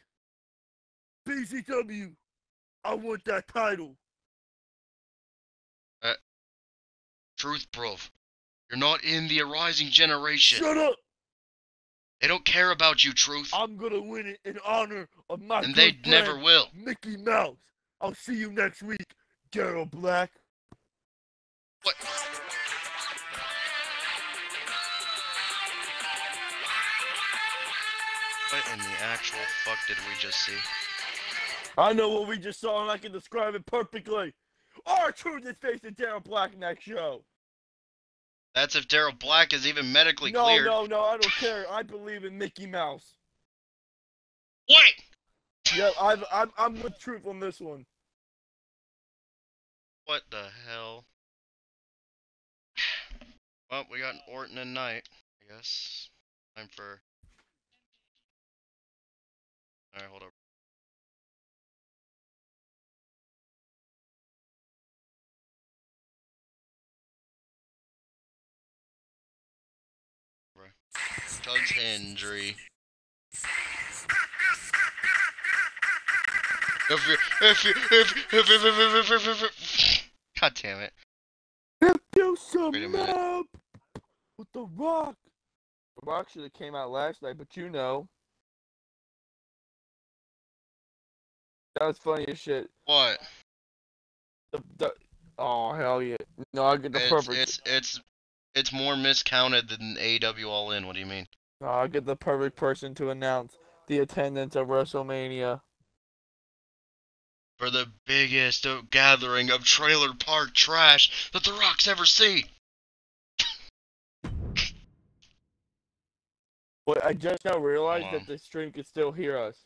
BZW. I want that title. Uh, truth, bro. You're not in the Arising Generation. Shut up. They don't care about you, Truth. I'm gonna win it in honor of my And they never will. Mickey Mouse. I'll see you next week, Daryl Black. What? What in the actual fuck did we just see? I know what we just saw, and I can describe it perfectly. R-Truth is facing Daryl Black next show. That's if Daryl Black is even medically no, cleared. no, no, I don't care. I believe in Mickey Mouse. What? Yeah, I've, I'm, I'm with truth on this one. What the hell? Well, we got Orton and Knight, I guess. Time for. Alright, hold up. If, if, God damn it. Some a minute. up with the Rock. The Rock should have came out last night, but you know. That was funny as shit. What? The, the, oh hell yeah! No, I get the It's, perfect. it's, it's, it's more miscounted than AEW All In. What do you mean? no, I get the perfect person to announce the attendance of WrestleMania. For the biggest gathering of trailer park trash that The Rock's ever seen. But I just now realized that the stream could still hear us.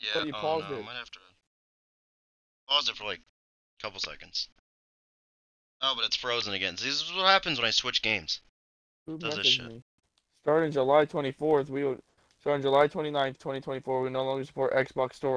Yeah, But you oh paused no, it. I might have to pause it for like a couple seconds. Oh, but it's frozen again. This is what happens when I switch games. Who Does this shit. me? Starting July 24th, we will. Starting July 29th, 2024, we no longer support Xbox Store